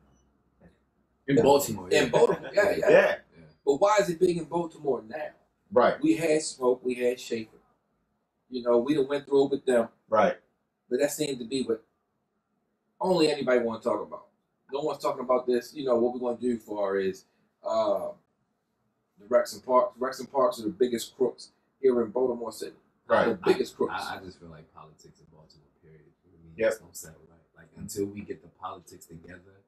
In Baltimore. in Baltimore, yeah, yeah, Yeah. But why is it big in Baltimore now? Right. We had Schmoke, we had Schaefer. You know, we done went through it with them, Right. but that seemed to be what only anybody want to talk about. No one's talking about this. You know what we're going to do for is uh, the Rec and Parks. Rec and Parks are the biggest crooks here in Baltimore City. Right. The Right. biggest crooks. I, I just feel like politics in Baltimore, period. For me, Yep. just don't settle right. Like until we get the politics together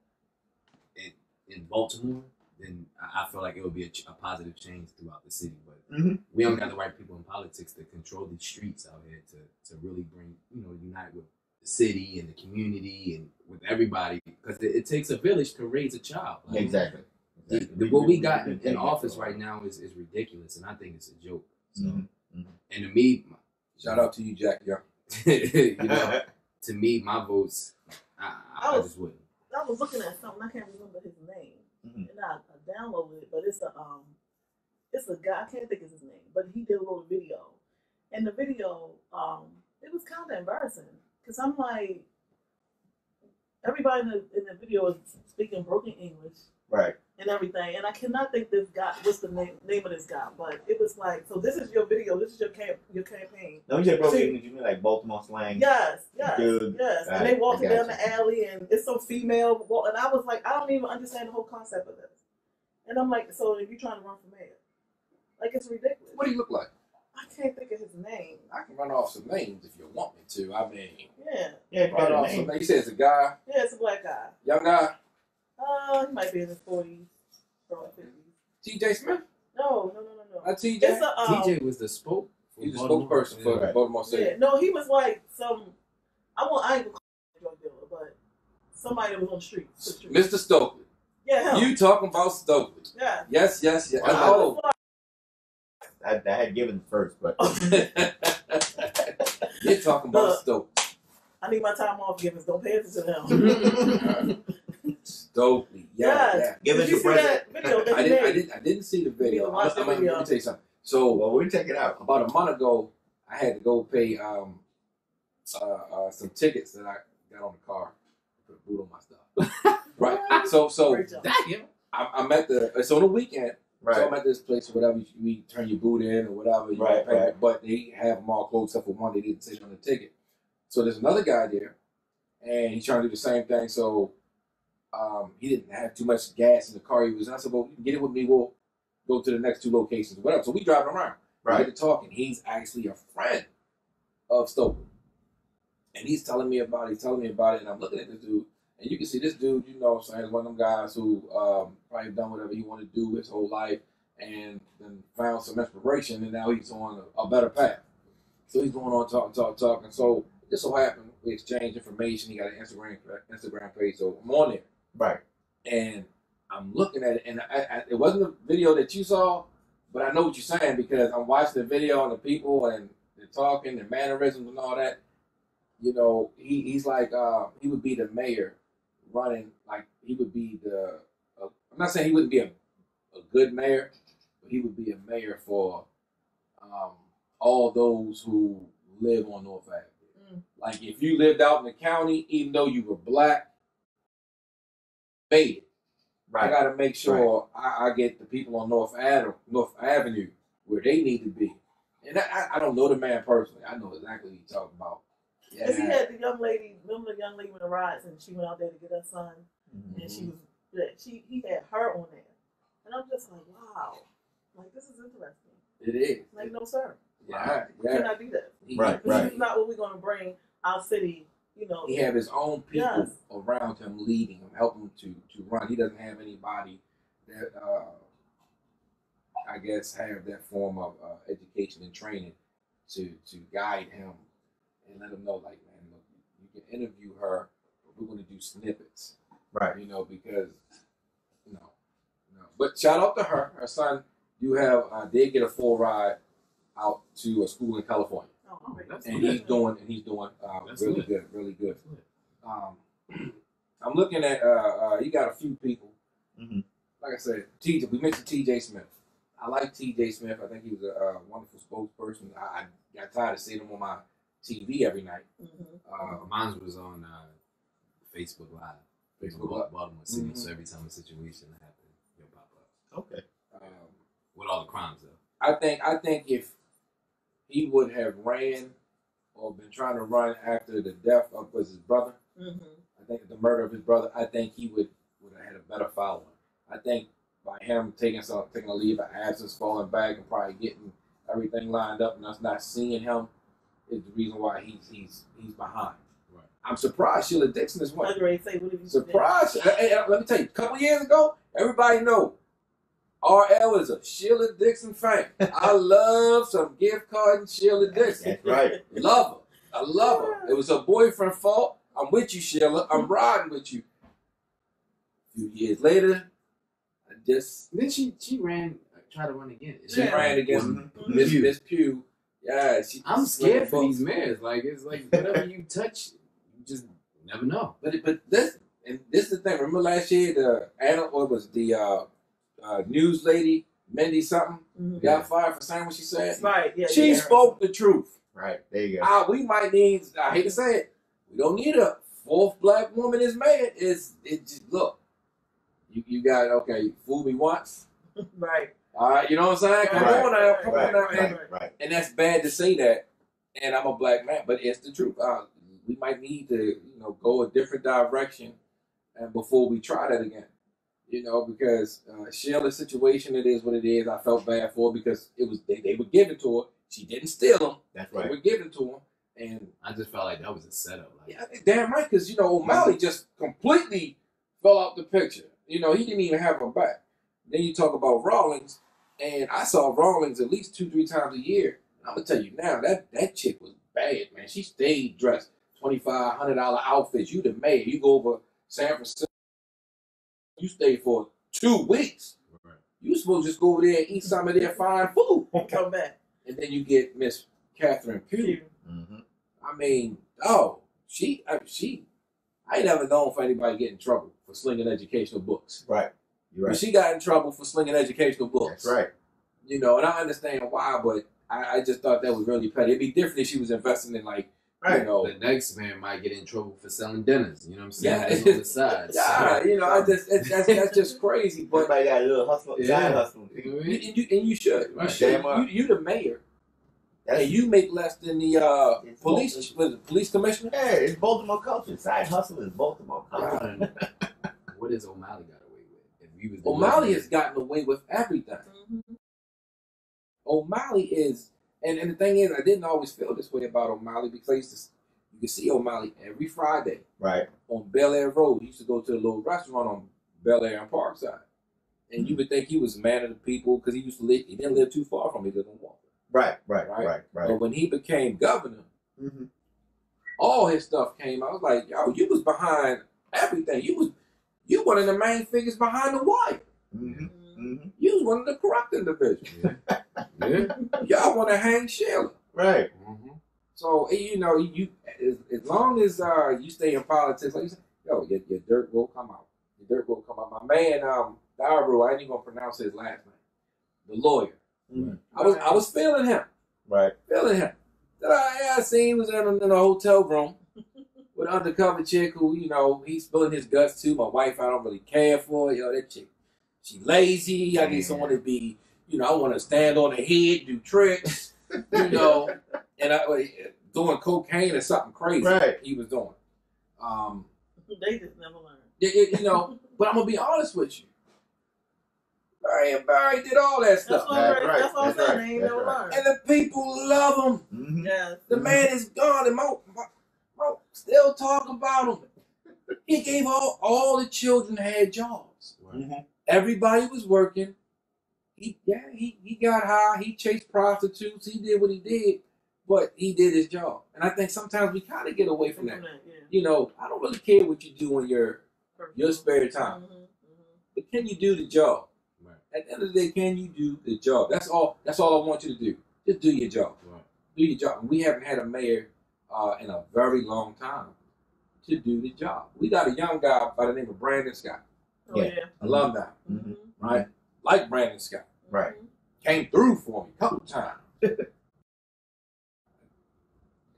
in, in Baltimore, then I, I feel like it would be a, a positive change throughout the city. But Mhm. we don't got the right people in politics to control these streets out here to, to really bring, you know, unite with the city and the community and with everybody because it, it takes a village to raise a child. Like, Exactly. the- Exactly. the- what we got in, in office it for a right now is, is ridiculous, and I think it's a joke. So, Mhm. Mhm. and to me, Shout out to you, Jack. Yeah. you know, to me, my votes, I, I, I just wouldn't. I was looking at something. I can't remember his name, Mhm. and I, I downloaded it. But it's a um, it's a guy. I can't think of his name, but he did a little video, and the video um, it was kind of embarrassing because I'm like, everybody in the in the video is speaking broken English right. and everything, and I cannot think this guy. What's the name name of this guy? But it was like, so this is your video. This is your camp your campaign. No, you said broken See- English. You mean like Baltimore slang? Yes, yes, Good. yes. Right, And they walking I down you. the alley, and it's some female. Walk, and I was like, I don't even understand the whole concept of this. And I'm like, so if you're trying to run for mayor, like it's ridiculous. What do you look like? I can't think of his name. I can run off some names if you want me to. I mean, Yeah, Yeah, you run off name. some names. You said it's a guy, yeah, it's a black guy. young guy, Uh, he might be in his forties, or fifties. T.J. Smith. no, no, no, no, no. Uh, T.J. It's a um, TJ was the spoke. for He's the Baltimore. spokesperson for Right. Baltimore City. yeah, no, he was like some. I want. I ain't gonna call him a drug dealer, but somebody that was on the street. the street. Mr. Stokey. Yeah, him. You talking about Stokey? yeah. Yes, yes, yes. Wow. Oh. I, I had given first, but You're talking about Look. Stokey. I need my time off, Givens. Don't pay attention to him. Stokey. Yeah, Yes. yeah. Give Did us you your present. video that I he didn't, I didn't, I didn't see the video. Watch the I'm, I'm, video. Let me tell you something. So well, we check it out. about a month ago, I had to go pay um, uh, uh, some tickets that I got on the car. Put a boot on my stuff. right. So, so Great. Damn. I'm, I'm at the. It's on the weekend. Right. So Right. I'm at this place or whatever. You, you turn your boot in or whatever. You Right, pay, right. But they have them all closed except for one. They didn't say it on the ticket. So there's another guy there, and he's trying to do the same thing. So um, he didn't have too much gas in the car he was in. I said, "Well, you can get it with me. We'll go to the next two locations, whatever." So we driving around. Right. talking. He's actually a friend of Stokey, and he's telling me about it. He's telling me about it, and I'm looking at this dude, and you can see this dude. You know, I'm saying, one of them guys who um, probably done whatever he wanted to do his whole life, and then found some inspiration, and now he's on a, a better path. So he's going on talking, talking, talking. So this so happened we exchange information. He got an Instagram Instagram page, so I'm on there Right. and I'm looking at it, and I, I, it wasn't the video that you saw, but I know what you're saying because I'm watching the video and the people and they're talking, their mannerisms and all that. You know, he, he's like uh, he would be the mayor running like he would be the. Uh, I'm not saying he wouldn't be a, a good mayor, but he would be a mayor for um, all those who live on North Avenue. Mm. Like if you lived out in the county, even though you were black, made it. I got to make sure I, I get the people on North Adam, North Avenue where they need to be, And I, I, I don't know the man personally. I know exactly what you're talking about. Yeah. Because he had the young lady, remember the young lady with the rides, and she went out there to get her son, Mm-hmm. and she was, yeah, she he had her on there, and I'm just like, wow, like this is interesting. It is. Like, no sir, Yeah, we yeah. cannot do that. He, Right, This right. is not what we're going to bring our city. You know, He have his own people Yes. around him, leading him, helping him to to run. He doesn't have anybody that uh, I guess have that form of uh, education and training to to guide him and let him know, like, man, look, you can interview her, but we're going to do snippets. Right. you know, because no, no. But shout out to her. Her son You have uh, did get a full ride out to a school in California, oh, all right. That's and good. he's doing and he's doing uh, really good. good, really good. Um, I'm looking at uh, uh, you got a few people. Mhm. Like I said, TJ. We mentioned T.J. Smith. I like T.J. Smith. I think he was a, uh wonderful spokesperson. I, I got tired of seeing him on my TV every night. Mhm. Uh, Mine was on uh, Facebook Live. Facebook Live. Baltimore City. Mhm. So every time a situation happened, you'll pop up Okay. um, with all the crimes though. I think I think if he would have ran or been trying to run after the death of was his brother, Mhm. I think the murder of his brother, I think he would would have had a better following. I think by him taking some taking a leave of absence, falling back, and probably getting everything lined up, and us not seeing him is the reason why he's he's he's behind. Right. I'm surprised Sheila Dixon is I one. was ready to say, what have you Surprised. Hey, hey, let me tell you, a couple years ago, everybody know RL is a Sheila Dixon fan. I love some gift card and Sheila Dixon. That's right. Love her. I love her. It was her boyfriend fault. I'm with you, Sheila. I'm riding with you. A few years later, I just Then she she ran, tried to run again. she Yeah. ran against. Miss Pugh. Miss Pugh. Yeah, she, I'm scared for these mayors. Like it's like whatever you touch, you just never know. But it- but this and this is the thing. Remember last year the Anna or was the uh, uh, news lady Mindy something Mhm. got fired for saying what she said. Right, yeah. She yeah. spoke the truth. Right. There you go. Uh, we might need. I hate to say it. We don't need a fourth black woman as mayor. It's it just look. You you got okay. Fool me once. Right. All right. You know what I'm saying? Come Right, on now. Come Right. on now. And, Right. Right. and that's bad to say that. And I'm a black man, but it's the truth. Uh, we might need to you know go a different direction, and before we try that again. You know, because uh, Sheila's situation, it is what it is. I felt bad for her because it was they, they were giving to her. She didn't steal them. That's right. They were giving to her, and I just felt like that was a setup. Like yeah, damn right, because you know O'Malley just completely fell out the picture. You know, he didn't even have her back. Then you talk about Rawlings, and I saw Rawlings at least two, three times a year. I'm gonna tell you now that that chick was bad, man. She stayed dressed twenty five hundred dollar outfits. You the mayor, you go over San Francisco, you stay for two weeks. right. You supposed to just go over there and eat some of their fine food, Come back. and then you get Miss Catherine Pugh. Mm-hmm. I mean, oh, she, I, she, I ain't never known for anybody getting in trouble for slinging educational books. Right. You're But right. she got in trouble for slinging educational books. That's right. You know, and I understand why, but I, I just thought that was really petty. It'd be different if she was investing in like, you know, The next man might get in trouble for selling dinners. You know what I'm saying? Yeah. That's on the side. yeah, you know, I just it's, that's that's just crazy. But Everybody got a little hustle, Yeah. side hustle. You know what I mean? and you and you should, you Right. should. Damn. You, you the mayor, That's, and you make less than the uh, police both. what is police commissioner. Hey, it's Baltimore culture. Side hustle is Baltimore culture. Right. what has O'Malley got away with? If we was O'Malley has gotten away with everything. Mhm. O'Malley is, and, and the thing is, I didn't always feel this way about O'Malley because I used to, you could see O'Malley every Friday Right. on Bel Air Road. He used to go to a little restaurant on Bel Air and Parkside. And you would think he was man of the people because he used to live, he didn't live too far from me, he lived in Walker. Right. Right. Right. Right. Right. But when he became governor, Mm-hmm. all his stuff came out. I was like, yo, you was behind everything. You was, you one of the main figures behind the wire. Mm-hmm. Mhm. Mm-hmm. You was one of the corrupting individuals. Yeah. yeah. Y'all want to hang Shelly. Right. hmm So you know, you as, as long as uh, you stay in politics, like you said, yo, your, your dirt will come out. Your dirt will come out. My man, um, Darrow, I ain't even gonna pronounce his last name. The lawyer. Mhm. I was I was feeling him, Right. feeling him. Then I, I seen he was in a, in a hotel room with an undercover chick who, you know, he's spilling his guts to. My wife, I don't really care for. Yo, that chick, she lazy. I need someone to be, you know, I want to stand on her head, do tricks. you know, and I doing cocaine or something crazy. Right. He was doing. Um, They just never learn. it- it- you know, but I'm gonna be honest with you. Barry and Barry did all that stuff, what I'm That's right. right. That's what I'm That's saying. right. They ain't That's never right. learn. and the people love him. Mhm. Yes. The man is gone, and Mo, Mo, Mo still talk about him. He gave all all the children had jobs. Mhm. Everybody was working. He yeah, he, he got high, he chased prostitutes, he did what he did, but he did his job. And I think sometimes we kind of get away from that. yeah. You know, I don't really care what you do in your your spare time, Mhm, mhm. but can you do the job? Right. At the end of the day, can you do the job? That's all. That's all I want you to do. Just do your job. Right. Do your job. And we haven't had a mayor uh, in a very long time to do the job. We got a young guy by the name of Brandon Scott, Oh, Yeah. yeah. alumni, Mhm. right? Like Brandon Scott, Right. came through for me a couple times.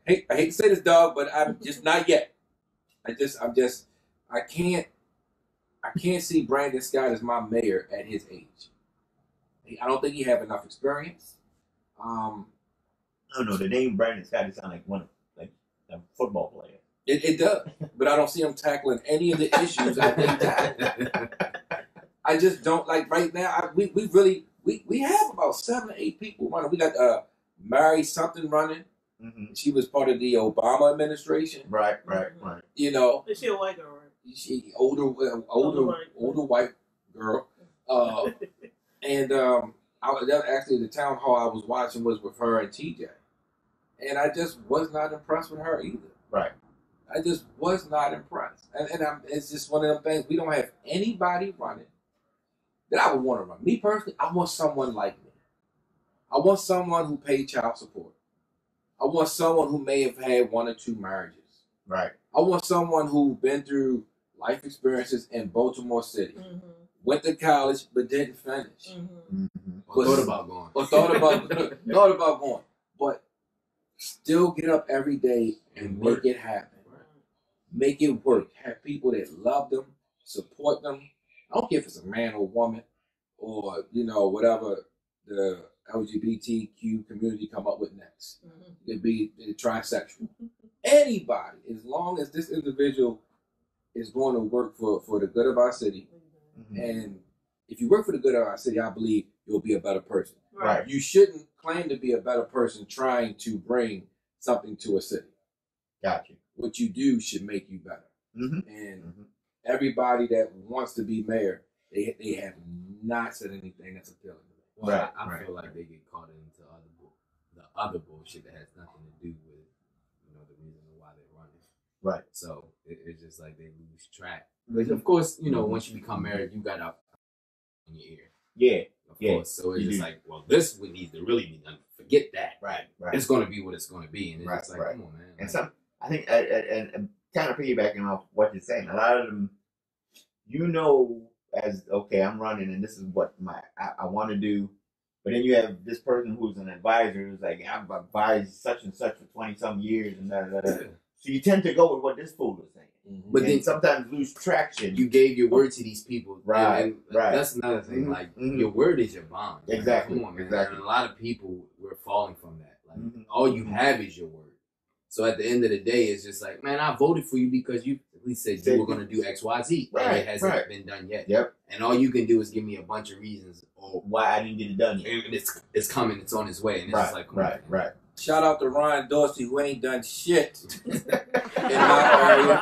hate, I hate to say this, dog, but I'm just not yet. I just, I'm just, I can't, I can't see Brandon Scott as my mayor at his age. I don't think he have enough experience. Um, I don't know. The name Brandon Scott it sound like one of like a football player. it, it does, but I don't see him tackling any of the issues I think tackle. I just don't like right now. I, we we really we, we have about seven or eight people running. We got uh Mary something running. Mm-hmm. She was part of the Obama administration. Right. Right. Mhm. Right. You know, Is she a white girl, right? she older uh, Older older white. older white girl. Uh, and um, I was that actually the town hall I was watching was with her and TJ, and I just was not impressed with her either. Right. I just was not impressed, and, and I'm, it's just one of them things. We don't have anybody running that I would want to run. Me personally, I want someone like me. I want someone who paid child support. I want someone who may have had one or two marriages. Right. I want someone who's been through life experiences in Baltimore City, Mhm, went to college but didn't finish, mhm. Mm-hmm. Or thought about going. or thought about thought about going, but still get up every day and And make work. it happen. Make it work. Have people that love them, support them. I don't care if it's a man or woman, or you know whatever the LGBTQ community come up with next. Mhm. It'd be uh, trisexual. Anybody, as long as this individual is going to work for, for the good of our city, Mm-hmm. and if you work for the good of our city, I believe you'll be a better person. Right. You shouldn't claim to be a better person trying to bring something to a city. Gotcha. What you do should make you better. Mm-hmm. And Mhm. Everybody that wants to be mayor, they they have not said anything that's appealing to me. Well, Right, I, I right. feel like they get caught into other bull, the other bullshit that has nothing to do with you know the reason why they're running. Right. So it, it's just like they lose track. Mm-hmm. But of course, you know, once you become married, you got a in your ear. Yeah. Of Yeah, course. So it's you just do. like, well, this would needs to really be done. Forget that. Right. Right. It's gonna be what it's gonna be, and it's Right, like, right. come on, man. And Like, some, I think, and, and, and kind of piggybacking off what you're saying, a lot of them, you know, as okay, I'm running, and this is what my I, I want to do, but then you have this person who's an advisor who's like, I've advised such and such for twenty some years, and da, da, da, da. so you tend to go with what this fool is saying, Mm-hmm. But and then- sometimes lose traction. you gave your word to these people, Right, and- and right. That's another thing. Mhm, Like mhm. your word is your bond. Like, Exactly, come on, man. exactly. And a lot of people we're falling from that. Like Mhm. all you have is your word. So at the end of the day, it's just like, man, I voted for you because you at least said Said you were going to do X, Y, Z, and Right, it hasn't right. been done yet. Yep. And all you can do is give me a bunch of reasons. Oh, Why I didn't get it done yet. and it's it's coming. It's on its way. And it's Right. like, come on, right. man. Right. Shout out to Ryan Dorsey who ain't done shit in my area.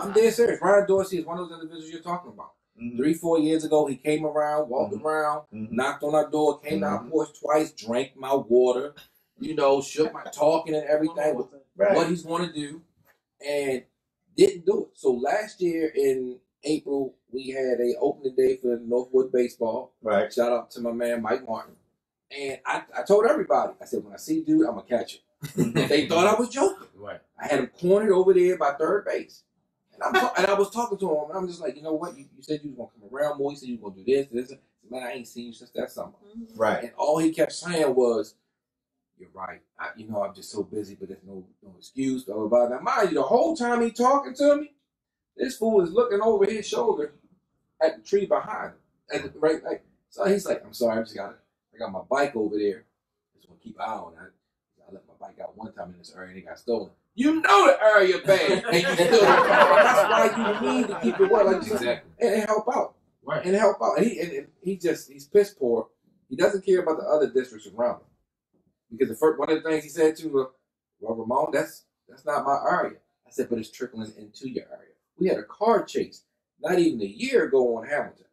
I'm dead serious. Ryan Dorsey is one of those individuals you're talking about. Mhm. Three, four years ago, he came around, walked Mhm. around, Mhm. knocked on our door, came to our Mhm. porch twice, drank my water, you know, shook my talking and everything. Right. what he's going to do, and didn't do it. So last year in April, we had a opening day for Northwood baseball. Right. Shout out to my man Mike Martin. And I, I told everybody, I said, when I see dude, I'm gonna catch him. they thought I was joking. Right. I had him cornered over there by third base. And, I'm ta- and I was talking to him, and I'm just like, you know what? You, you said you was gonna come around more. You said you were gonna do this, this. Man, I ain't seen you since that summer. Mm-hmm. Right. And all he kept saying was, "You're right. I, you know, I'm just so busy, but there's no no excuse." Blah blah blah. Now, mind you, the whole time he talking to me, this fool is looking over his shoulder at the tree behind him. At the, right, like, so he's like, "I'm sorry, I just got I got my bike over there. Just want to keep an eye on it. I, I let my bike out one time in this area and it got stolen. You know the area bad, and you still. that's why you need to keep it well, like Exactly. and, and help out Right. and help out. And he and, and he just he's piss poor. He doesn't care about the other districts around him because the first one of the things he said to uh, well, Ramon, that's that's not my area. I said, but it's trickling into your area. We had a car chase not even a year ago on Hamilton.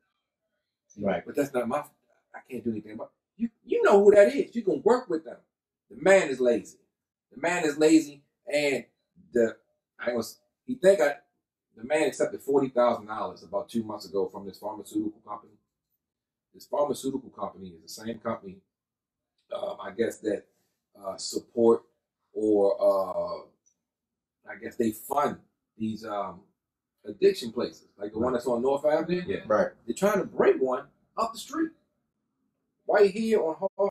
Right. But that's not my. I can't do anything about. You you know who that is. You can work with them. The man is lazy. The man is lazy, and the I gonna, he think I the man accepted forty thousand dollars about two months ago from this pharmaceutical company. This pharmaceutical company is the same company, um, I guess that uh, support or uh, I guess they fund these um, addiction places, like the one that's on North Avenue. Yeah. Right. They're trying to bring one up the street, right here on Har-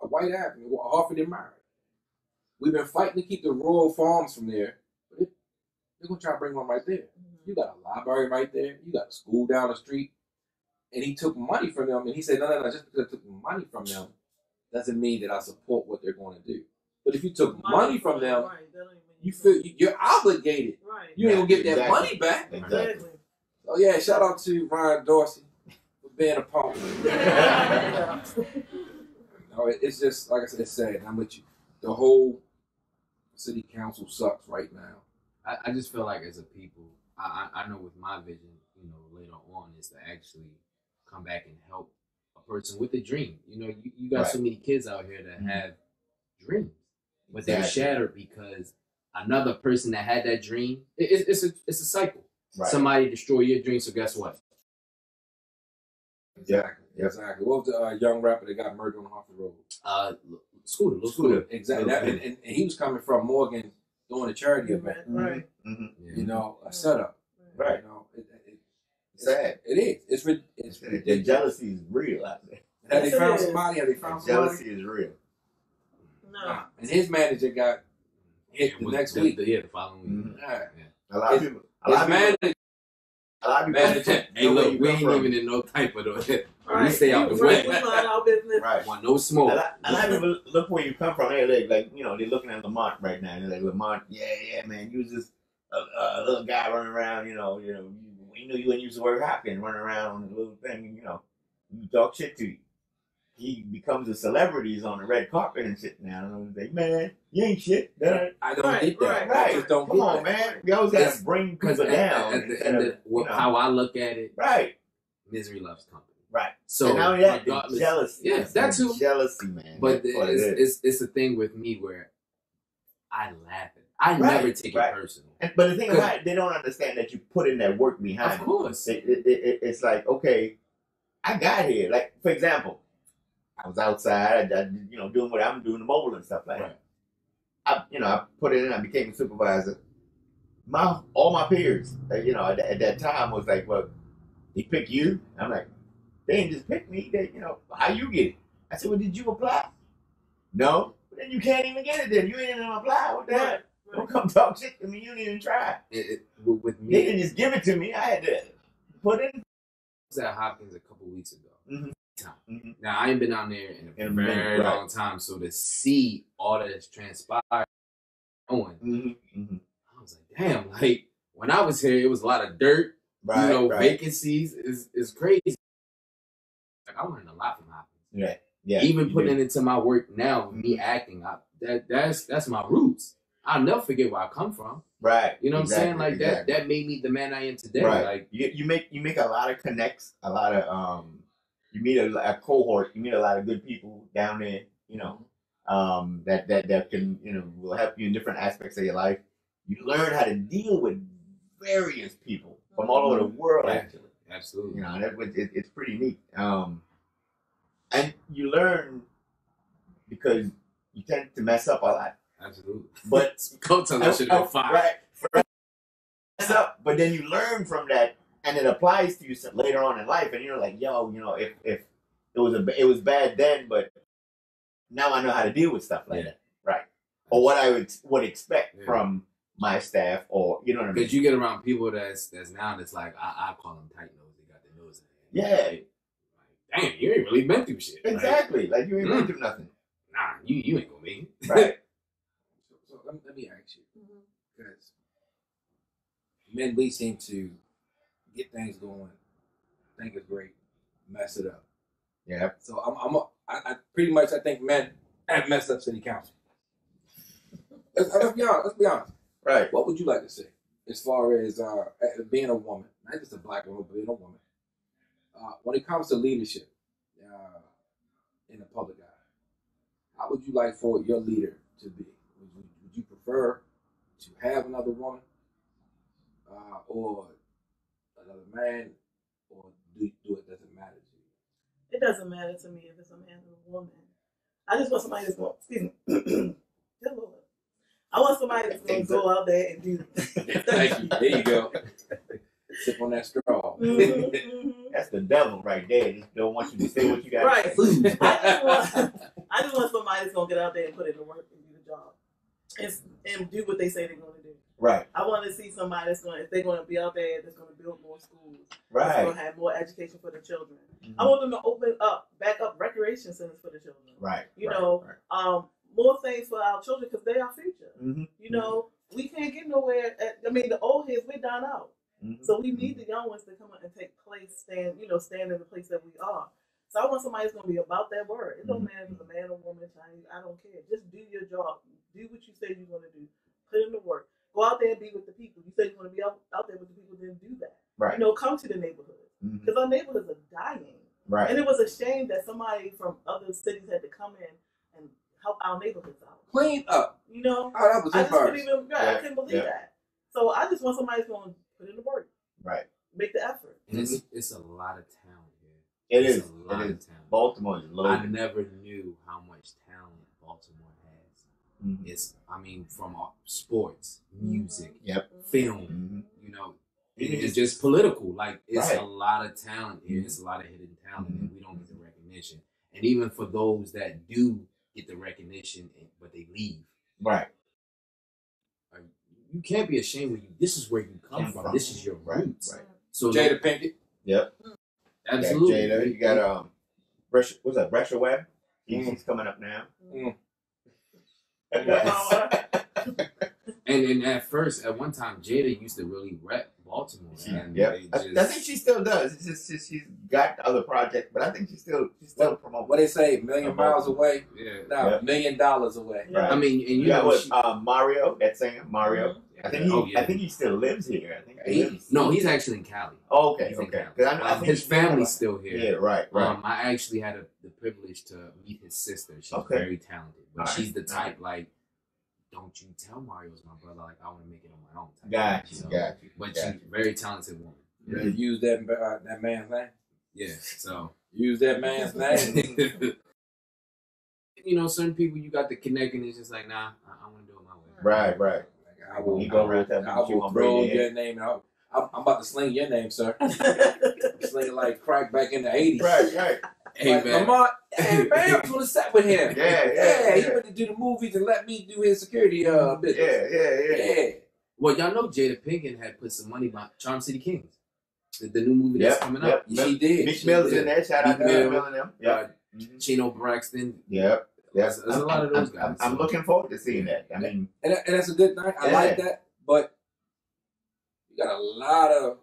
White Avenue, Harford and Murray. We've been fighting to keep the rural farms from there, but they're gonna try to bring one right there. You got a library right there. You got a school down the street. And he took money from them, and he said, "No, no, no. Just because I took money from them doesn't mean that I support what they're going to do. But if you took money from them, Right, that don't even mean you feel you- you're obligated. Right. You ain't gonna get that Exactly. money back. Exactly. So yeah, shout out to Ryan Dorsey for being a punk. No, it, it's just like I said, it's sad. and I'm with you. The whole city council sucks right now. I, I just feel like as a people, I, I I know with my vision, you know, later on is to actually come back and help a person with a dream. You know, you, you got so many kids out here that Mhm. have dreams, but they're shattered because another person that had that dream. It, it, it's a it's a cycle. Right. Somebody destroy your dream, so guess what? Exactly. Yep. Exactly. What was the uh, young rapper that got murdered on Harford Road? Uh, Scoota, little Scoota. Scoota. Exactly. Little That, and, and, and he was coming from Morgan doing a charity event. Right. hmm Yeah. You know, a setup. Right. You know, it, it, Sad. it is. It's rid- it's The jealousy is real out there. Have they found is. somebody? Have they The found somebody? jealousy is real. No. Nah. And his manager got hit the next the, week. the- yeah, the following week. Mhm. Yeah. A lot of people. A lot of people. manager, A lot of people. manager, Hey, know where look, we ain't from. even in no type of the. Right. We stay out the way. We mind. Right. Want no A smoke. lot, a lot of people look where you come from. They like, like you know, they're looking at Lamont right now. They're like, Lamont, yeah, yeah, man, you was just a, a little guy running around. You know, you know, you, we knew you when you used to work Hopkins, running around on a little thing. You know, you talk shit to you. He becomes a celebrity. He's on the red carpet and shit now. And I'm like, man, you ain't shit. That- I don't Right, get that. right, I Right. just don't Come on, that. man. We always gotta bring Because people at, down. at the end of, you know. how I look at it, right. misery loves company. Right. So and not only that, jealousy. Yeah, that too. Jealousy, man. But it's, it's it's a thing with me where I laugh at. I Right, never take right. it personal. But the thing about it, they don't understand that you put in that work behind Of course. It, it, it, it- it's like, okay, I got here. Like, for example, I was outside, I, I, you know, doing what I'm doing, the mobile and stuff like Right. that. I, you know, I put it in, I became a supervisor. My, all my peers, uh, you know, at, at that time was like, well, they pick you. I'm like, they didn't just pick me. They, you know, how you get it? I said, well, did you apply? No. Then you can't even get it then. You ain't even apply. What the hell? Don't come talk shit to me. You didn't even try. It, it, with, They me, I didn't just give it to me. I had to put in. I was at Hopkins a couple weeks ago. Mhm. Time. Mhm. Now I ain't been down there in a In very minute, right. long time, so to see all that's transpired, going, Mm-hmm. Mm-hmm. I was like, damn. Like when I was here, it was a lot of dirt. Right. you know, right. vacancies is is crazy. Like I learned a lot from Hopkins. Yeah. Yeah. Even putting it into my work now, me acting, I, that that's that's my roots. I'll never forget where I come from. Right. You know what Exactly, I'm saying? Like exactly. that that made me the man I am today. Right. Like You, you make you make a lot of connects, a lot of um. You meet a, a cohort. You meet a lot of good people down there. You know, um, that that that can you know will help you in different aspects of your life. You learn how to deal with various people from all over the world. Yeah. Actually, absolutely. you know, that was it, it's pretty neat. Um, and you learn because you tend to mess up a lot, Absolutely. but that shit Oh, on fire. Right. Up, but then you learn from that, and it applies to you some- later on in life, and you're like, yo, you know, if if it was a it was bad then, but now I know how to deal with stuff like Yeah. that, right? Or what I would would expect Yeah. from my staff, or you know what I mean? Because you get around people that's that's now that's like I, I call them tight nose. They got their nose in the Yeah. Like, damn, you ain't really been through shit. Like, Exactly. Like you ain't been Mm. through nothing. nah, you you ain't gonna it. Right. So, so let, me, let me ask you, because men we seem to get things going, think it's great, mess it up. Yeah. So I'm, I'm a, I, I pretty much I think men have messed up city council. Let's, let's be honest. Let's be honest. Right. What would you like to say as far as uh, uh, being a woman, not just a black woman, but being a woman, uh, when it comes to leadership uh, in the public eye? How would you like for your leader to be? Would you, would you prefer to have another woman uh, or another man, or do, do it doesn't matter to you? It doesn't matter to me if it's a man or a woman. I just want somebody that's going. Excuse me. Good Lord. I want somebody that's going to go out there and do. Thank you. There you go. Sip on that straw. Mhm, mhm. That's the devil right there. Just don't want you to say what you got. Right. to. I just want, I just want somebody that's gonna get out there and put in the work and do the job, and, and do what they say they're gonna do. Right. I want to see somebody that's gonna, if they're gonna be out there, that's gonna build more schools, that's Right. gonna have more education for the children. Mhm. I want them to open up, back up recreation centers for the children. Right. You right, know, Right. Um, more things for our children because they are future. Mm-hmm. You know, we can't get nowhere. At, I mean, the old heads we're down out. Mm-hmm. So we need the young ones to come up and take place, stand, you know, stand in the place that we are. So I want somebody that's gonna be about that word. It don't Mhm. matter if it's a man or woman, Chinese, I don't care. Just do your job. Do what you say you're gonna do. Put in the work. Go out there and be with the people. You say you're gonna be out, out there with the people, then do that. Right. You know, come to the neighborhood. Mm-hmm. Because our neighborhoods are dying. Right. And it was a shame that somebody from other cities had to come in and help our neighborhoods out. Clean up. You know? Oh, that was I just couldn't even right, Yeah, I couldn't believe yeah. that. So I just want somebody who's gonna put in the work, Right. make the effort. It's it's a lot of talent here. It It's is. a lot It of is. talent. Baltimore is I loaded. never knew how much talent Baltimore has. Mhm. It's I mean from all- sports, music, Yep. film, Mhm. you know, it- it's just- just political. Like it's Right. a lot of talent here. It's a lot of hidden talent, and we don't get the recognition. And even for those that do get the recognition, but they leave, Right. you can't be ashamed when you. This is where you come from. from. This is your Right, roots. right. right. So Jada Pinkett. Yep. absolutely, You got Jada. You got um, Brescia, what's that? Brescia Webb. He's, Mhm. he's coming up now. Mm. And and at first, at one time, Jada used to really rep Baltimore, and Yep. they I, just, I think she still does. It's just, just she's got other projects, but I think she still she's still promoting. What they say, million miles away. yeah. Now, Yeah. million dollars away. Yeah. I mean, and you You got know, what? she, Uh, Mario, that singer Mario. Mhm. I think he. oh, yeah. I think he still lives here. I think he He- lives. no, he's actually in Cali. Oh, okay, He's okay. Cali. 'Cause I, I Um, think his family's around- still here. Yeah, right, right. Um, I actually had a, the privilege to meet his sister. She's Okay. very talented, but Alright, she's the type like, don't you tell Mario's my brother. Like I want to make it on my own. Type got you, So, got you. But got she's a very talented woman. You use that uh, that man's name. Yeah. So Use that man's name. you know, certain people you got the connect, and it's just like, nah, I, I want to do it my way. Right, right. Like, I will, You go I will, around that I will throw it in. your name out. I'm, I'm about to sling your name, sir. I'm like crack back in the 80s. Right, right. Hey like, man, Lamont, hey, man, I was on the set with him. Yeah, yeah, Yeah, he yeah. went to do the movies and let me do his security uh, business. Yeah, yeah, yeah. yeah. well, y'all know Jada Pinkett had put some money behind Charm City Kings, the, the new movie Yep, that's coming yep. up. She did. Meek She Mill's in there. Shout out to Meek Meek Mill. Mill and them. Yep. Uh, Mhm. Chino Braxton. Yep. There's, Yes, there's a lot of those I'm, guys. I'm, I'm looking forward to seeing that. I mean, And, and that's a good thing. I Yeah. like that. But you got a lot of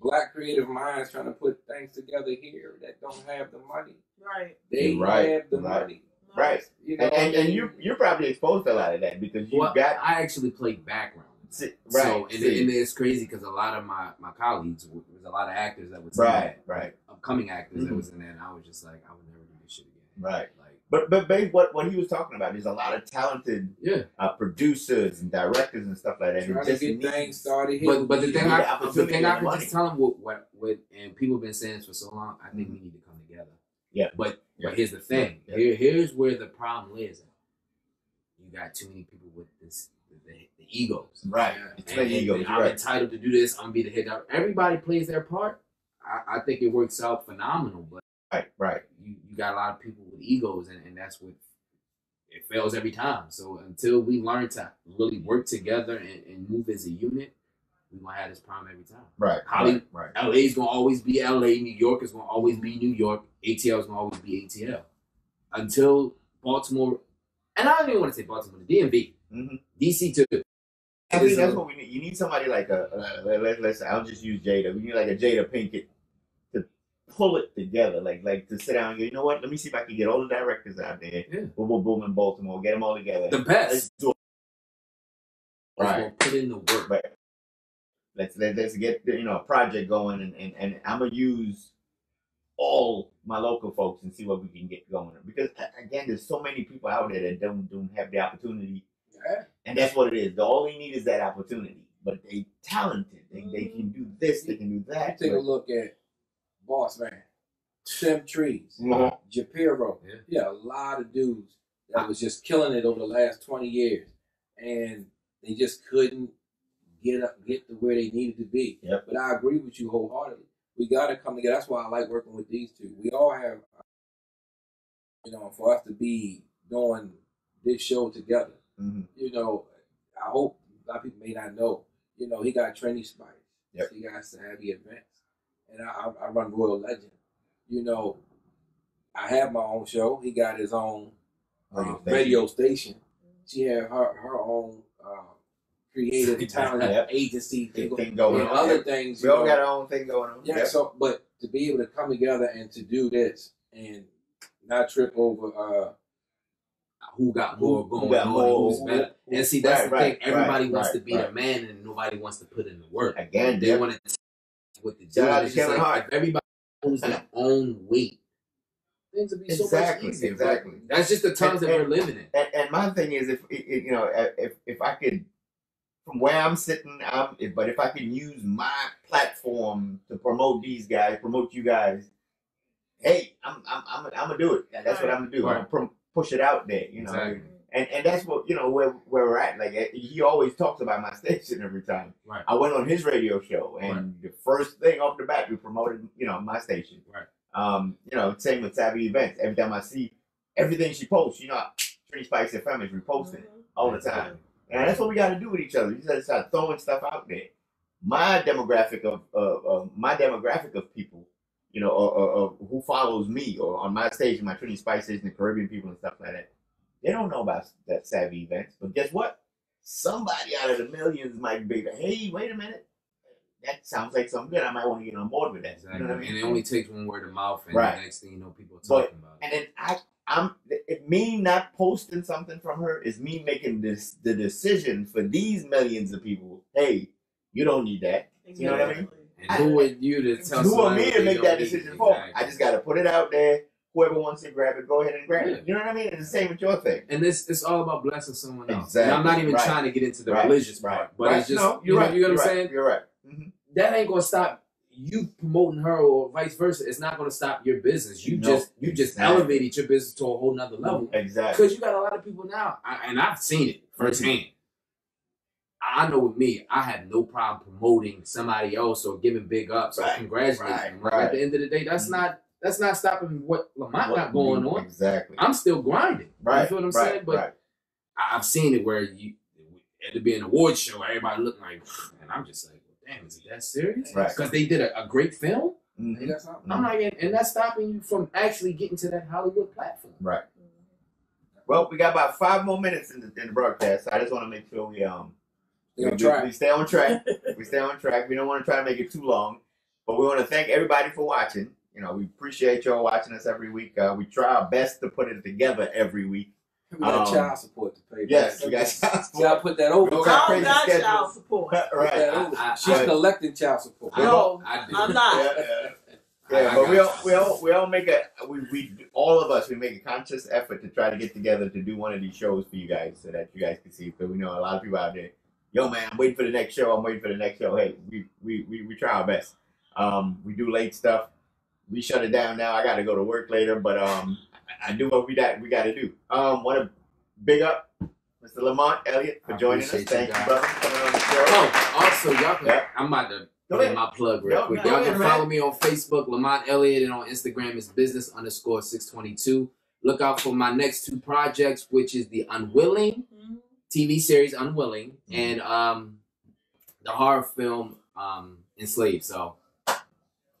black creative minds trying to put things together here that don't have the money. right. They right, have the right. money. right. You know, And, and, and you you're probably exposed to a lot of that because you well, got I actually played background. si- right. So and, see. and it's crazy because a lot of my my colleagues, w- there was a lot of actors that would Right, that, right. upcoming actors Mhm. that was in there, and I was just like, I would never do this shit again. Right. But but babe, what what he was talking about is a lot of talented yeah. uh, producers and directors and stuff like that. trying It to just get things started here. But but the thing I the the thing I can just tell them what what what and people have been saying this for so long. I think we need to come together. Yeah. But Yeah. but here's the thing. Yeah. Here here's where the problem lies. You got too many people with this the, the egos. right. It's And, and egos, I'm right? entitled to do this. I'm gonna be the head. Everybody plays their part. I, I think it works out phenomenal. But Right, right. you, you got a lot of people with egos, and, and that's what it fails every time. So until we learn to really work together and, and move as a unit, we gonna have this problem every time. Right. Holly- Right. LA is gonna always be LA, New York is gonna always be New York, ATL is gonna always be ATL. Until Baltimore and I don't even want to say Baltimore, the DMV. hmm DC too. I think that's what we need. You need somebody like a. Uh, let, let, let's. I'll just use Jada. We need like a Jada Pinkett pull it together. Like like to sit down and go. You know what? Let me see if I can get all the directors out there. Yeah. Boom, boom, boom in Baltimore. Get them all together. the Let's best. do it. Let's Right. put in the work. But let's let, let's get you know a project going, and, and and I'm gonna use all my local folks and see what we can get going. Because again, there's so many people out there that don't don't have the opportunity, Yeah. and that's what it is. All they need is that opportunity. But they talented. They, they can mm-hmm. do this. They can do that. Take a look at Boss Man, Tim Trees, Mhm. Japiro. Yeah. Yeah, a lot of dudes that was just killing it over the last twenty years, and they just couldn't get up, get to where they needed to be. Yep. But I agree with you wholeheartedly. We got to come together. That's why I like working with these two. We all have, you know, for us to be doing this show together. Mhm. You know, I hope a lot of people may not know. You know, he got Trinity Spice. Yep. He got Savvy Events, and I, I, run Royal Legend. You know, I have my own show. He got his own Radio uh, station. radio station. She had her her own uh, creative talent Yep. agency thing, Thing going and on. other things. We all know. got our own thing going on. Yeah, Yep. so but to be able to come together and to do this and not trip over uh Who got more who going got on? more, who's better? who- And see, that's right, the right, thing. Everybody right, wants to be the man, and nobody wants to put in the work. Again, they yep. want to with the deal. It's just like, Hart. if everybody owns their own weight, things would be so Exactly, much easier. exactly. But That's just the times And- that we're living in. and, and my thing is if it, you know if if I could from where I'm sitting I'm if, but if I can use my platform to promote these guys promote you guys hey I'm I'm I'm, I'm gonna do it that's what I'm gonna do I'm gonna push it out there you know Exactly. And and that's what you know where where we're at like eh, he always talks about my station every time Right. I went on his radio show and the first thing off the bat we promoted you know my station Right. um you know same with Savvy Events every time I see everything she posts you know Tree Spice FM is reposting it all the time. And that's what we got to do with each other. We just got to start throwing stuff out there. My demographic of uh, uh, my demographic of people, you know, or, or, or who follows me or on my stage, my Trinity Spice station, the Caribbean people and stuff like that, they don't know about that savvy events. But guess what? Somebody out of the millions might be, like, hey, wait a minute. That sounds like something good. I might want to get on board with that. Exactly. You know what I mean? And it only takes one word of mouth, and Right. the next thing you know, people are But- talking about it. And then I, I'm it, me not posting something from her is me making this the decision for these millions of people. Hey, you don't need that. You know what I mean? And who are you to tell Who are me to make that decision for? I just got to put it out there. Whoever wants to grab it, go ahead and grab Yeah. it. You know what I mean? It's the same with your thing. And this it's all about blessing someone else. Exactly, And I'm not even right. trying to get into the Right, religious right, part, but it's just no, you you're know, right. you know you're what I'm saying? You're right. Mhm. That ain't gonna stop you promoting her or vice versa. It's not gonna stop your business. You No, just you just exactly. elevated your business to a whole nother level. Exactly. Because you got a lot of people now, I, and I've seen it firsthand. I know with me, I have no problem promoting somebody else or giving big ups or congratulating right, them. At the end of the day, that's Mhm. not that's not stopping what Lamont What got going you- on. Exactly. I'm still grinding. right. You feel what I'm right, saying? But right. I- I've seen it where you it'll be an award show, everybody looking like, and I'm just like, well, damn, is it that serious? Right. Because they did a, a great film. Mhm. Ain't that? I'm like, and, and that's stopping you from actually getting to that Hollywood platform. Right. Well, we got about five more minutes in the, in the broadcast. I just want to make sure we um They on we, we stay on track. we stay on track. We don't want to try to make it too long, but we want to thank everybody for watching. You know, we appreciate y'all watching us every week. Uh, we try our best to put it together every week. We got Um, child support to pay. Yes, we got child See, I put that over. I don't got don't crazy got schedules. child support. Put that right. over. I- I- She's I- collecting child support. I- No, I do. I'm not. Yeah, yeah. Yeah, I but we all, we all we all make a we, we all of us we make a conscious effort to try to get together to do one of these shows for you guys so that you guys can see because we know a lot of people out there. Yo, man, I'm waiting for the next show. I'm waiting for the next show. Hey, we we we, we try our best. Um, we do late stuff. We shut it down now. I got to go to work later, but um, I I do what we got we got to do. Um, want to big up Mr. Lamont Elliott for I joining us. you Thank you, guys. brother, for coming on the show. Oh, also, y'all can, Yeah. I'm about to Go put in ahead. my plug real quick. Y'all can follow me on Facebook, Lamont Elliott, and on Instagram is business underscore 622. Look out for my next two projects, which is the Unwilling TV series Unwilling Mhm. and um the horror film um, Enslaved. So,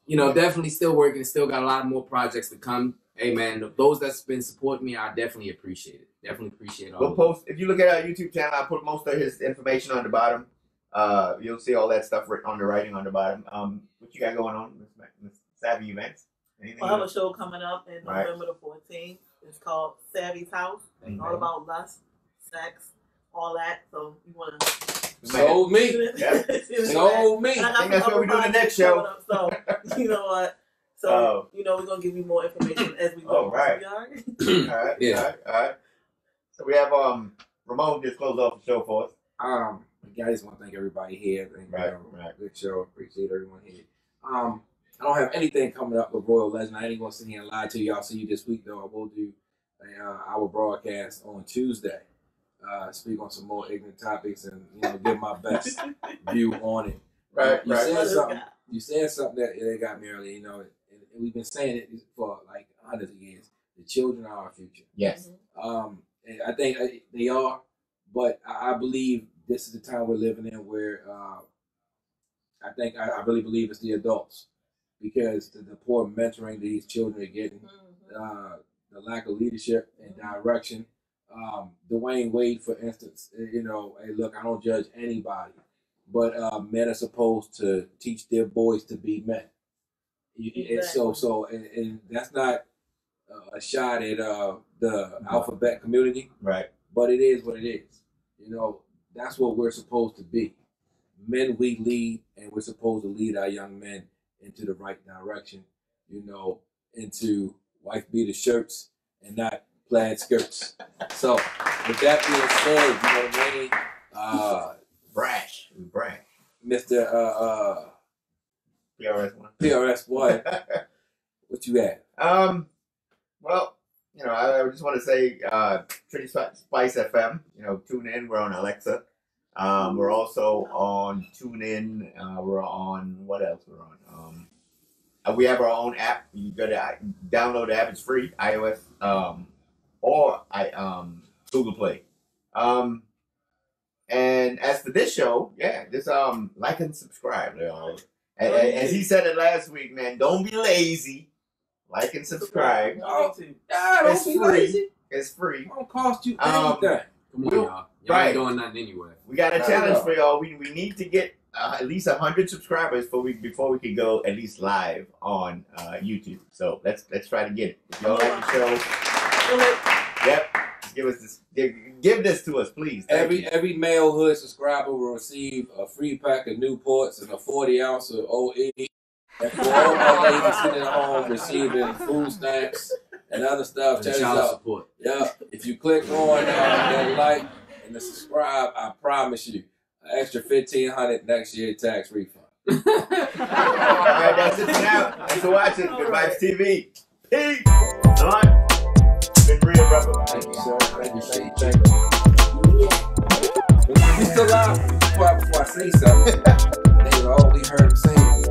you know, definitely still working. Still got a lot more projects to come. Hey man, those that's been supporting me, I definitely appreciate it. Definitely appreciate all. We'll of post if you look at our YouTube channel. I put most of his information on the bottom. Uh, you'll see all that stuff writ- on the writing on the bottom. Um, what you got going on, Miss Savvy Events? Anything? I have a show coming up in Right. November the 14th. It's called Savvy's House. It's All about lust, sex, all that. So you want to. Sold me. Yeah. Sold me. And I I think that's what we do other the next show. up, So you know what? So Oh. you know we're gonna give you more information as we go. All right. all right. all right. Yeah. All right. All right. So we have um Ramon just closed off the show for us. Um, I just want to thank everybody here. Thank Right, you. right. Good show. Appreciate everyone here. Um, I don't have anything coming up with Royal Legend. I ain't gonna sit here and lie to you. I'll see you this week though. I will do a, uh, our broadcast on Tuesday. Uh, speak on some more ignorant topics and you know give my best view on it. Right. You right. said something. that? You said something that, that got me earlier. You know, and, and we've been saying it for like hundreds of years. The children are our future. Yes. Um, and I think uh, they are, but I, I believe this is the time we're living in where uh, I think I, I really believe it's the adults because the, the poor mentoring these children are getting, Mhm. uh, the lack of leadership and direction. Um, Dwyane Wade, for instance, uh, you know, hey, look, I don't judge anybody, but uh, men are supposed to teach their boys to be men. You, and so, so, and, and that's not uh, a shot at uh, the alphabet community, Right. but it is what it is. You know, that's what we're supposed to be. Men we lead, and we're supposed to lead our young men into the right direction. You know, into wife beater shirts and not plaid skirts. So, with that being said, you know mean. Uh, Brash. Brash. Mr. Uh, uh, PRS one. PRS one, what you have? Um, well, you know, I, I just want to say, uh, Trinity Spi- Spice FM. You know, tune in. We're on Alexa. Um, we're also on TuneIn. Uh, we're on what else? We're on. Um, uh, we have our own app. You go to download the app. It's free, iOS, um, or I um Google Play. Um, and as for this show, yeah, just um like and subscribe. You know. And, and- as he said it last week, man, don't be lazy. Like and subscribe. Oh. YouTube. Ah, don't It's be free. lazy. It's free. It don't cost you Um, anything. Come on, We'll- y'all. Y'all right. ain't doing nothing anyway. We got a Not challenge at for y'all. We, we need to get uh, at least hundred subscribers before we before we can go at least live on uh, YouTube. So let's let's try to get it. If y'all like the show, it. Yep, give us this. Give, give this to us, please. Thank Every you. every male hood subscriber will receive a free pack of Newports and a 40 ounce of OE. And for all my ladies sitting at home receiving food stamps and other stuff, The check this child out. support. Yeah, if you click on uh, that like and the subscribe, I promise you, an extra 1500 next year tax refund. All right, that's it for now. Thanks for watching. Good Vibes TV. Peace. Thank you, sir. Thank you, thank you, thank you. You still out? Before I, before I say something, they all we heard him saying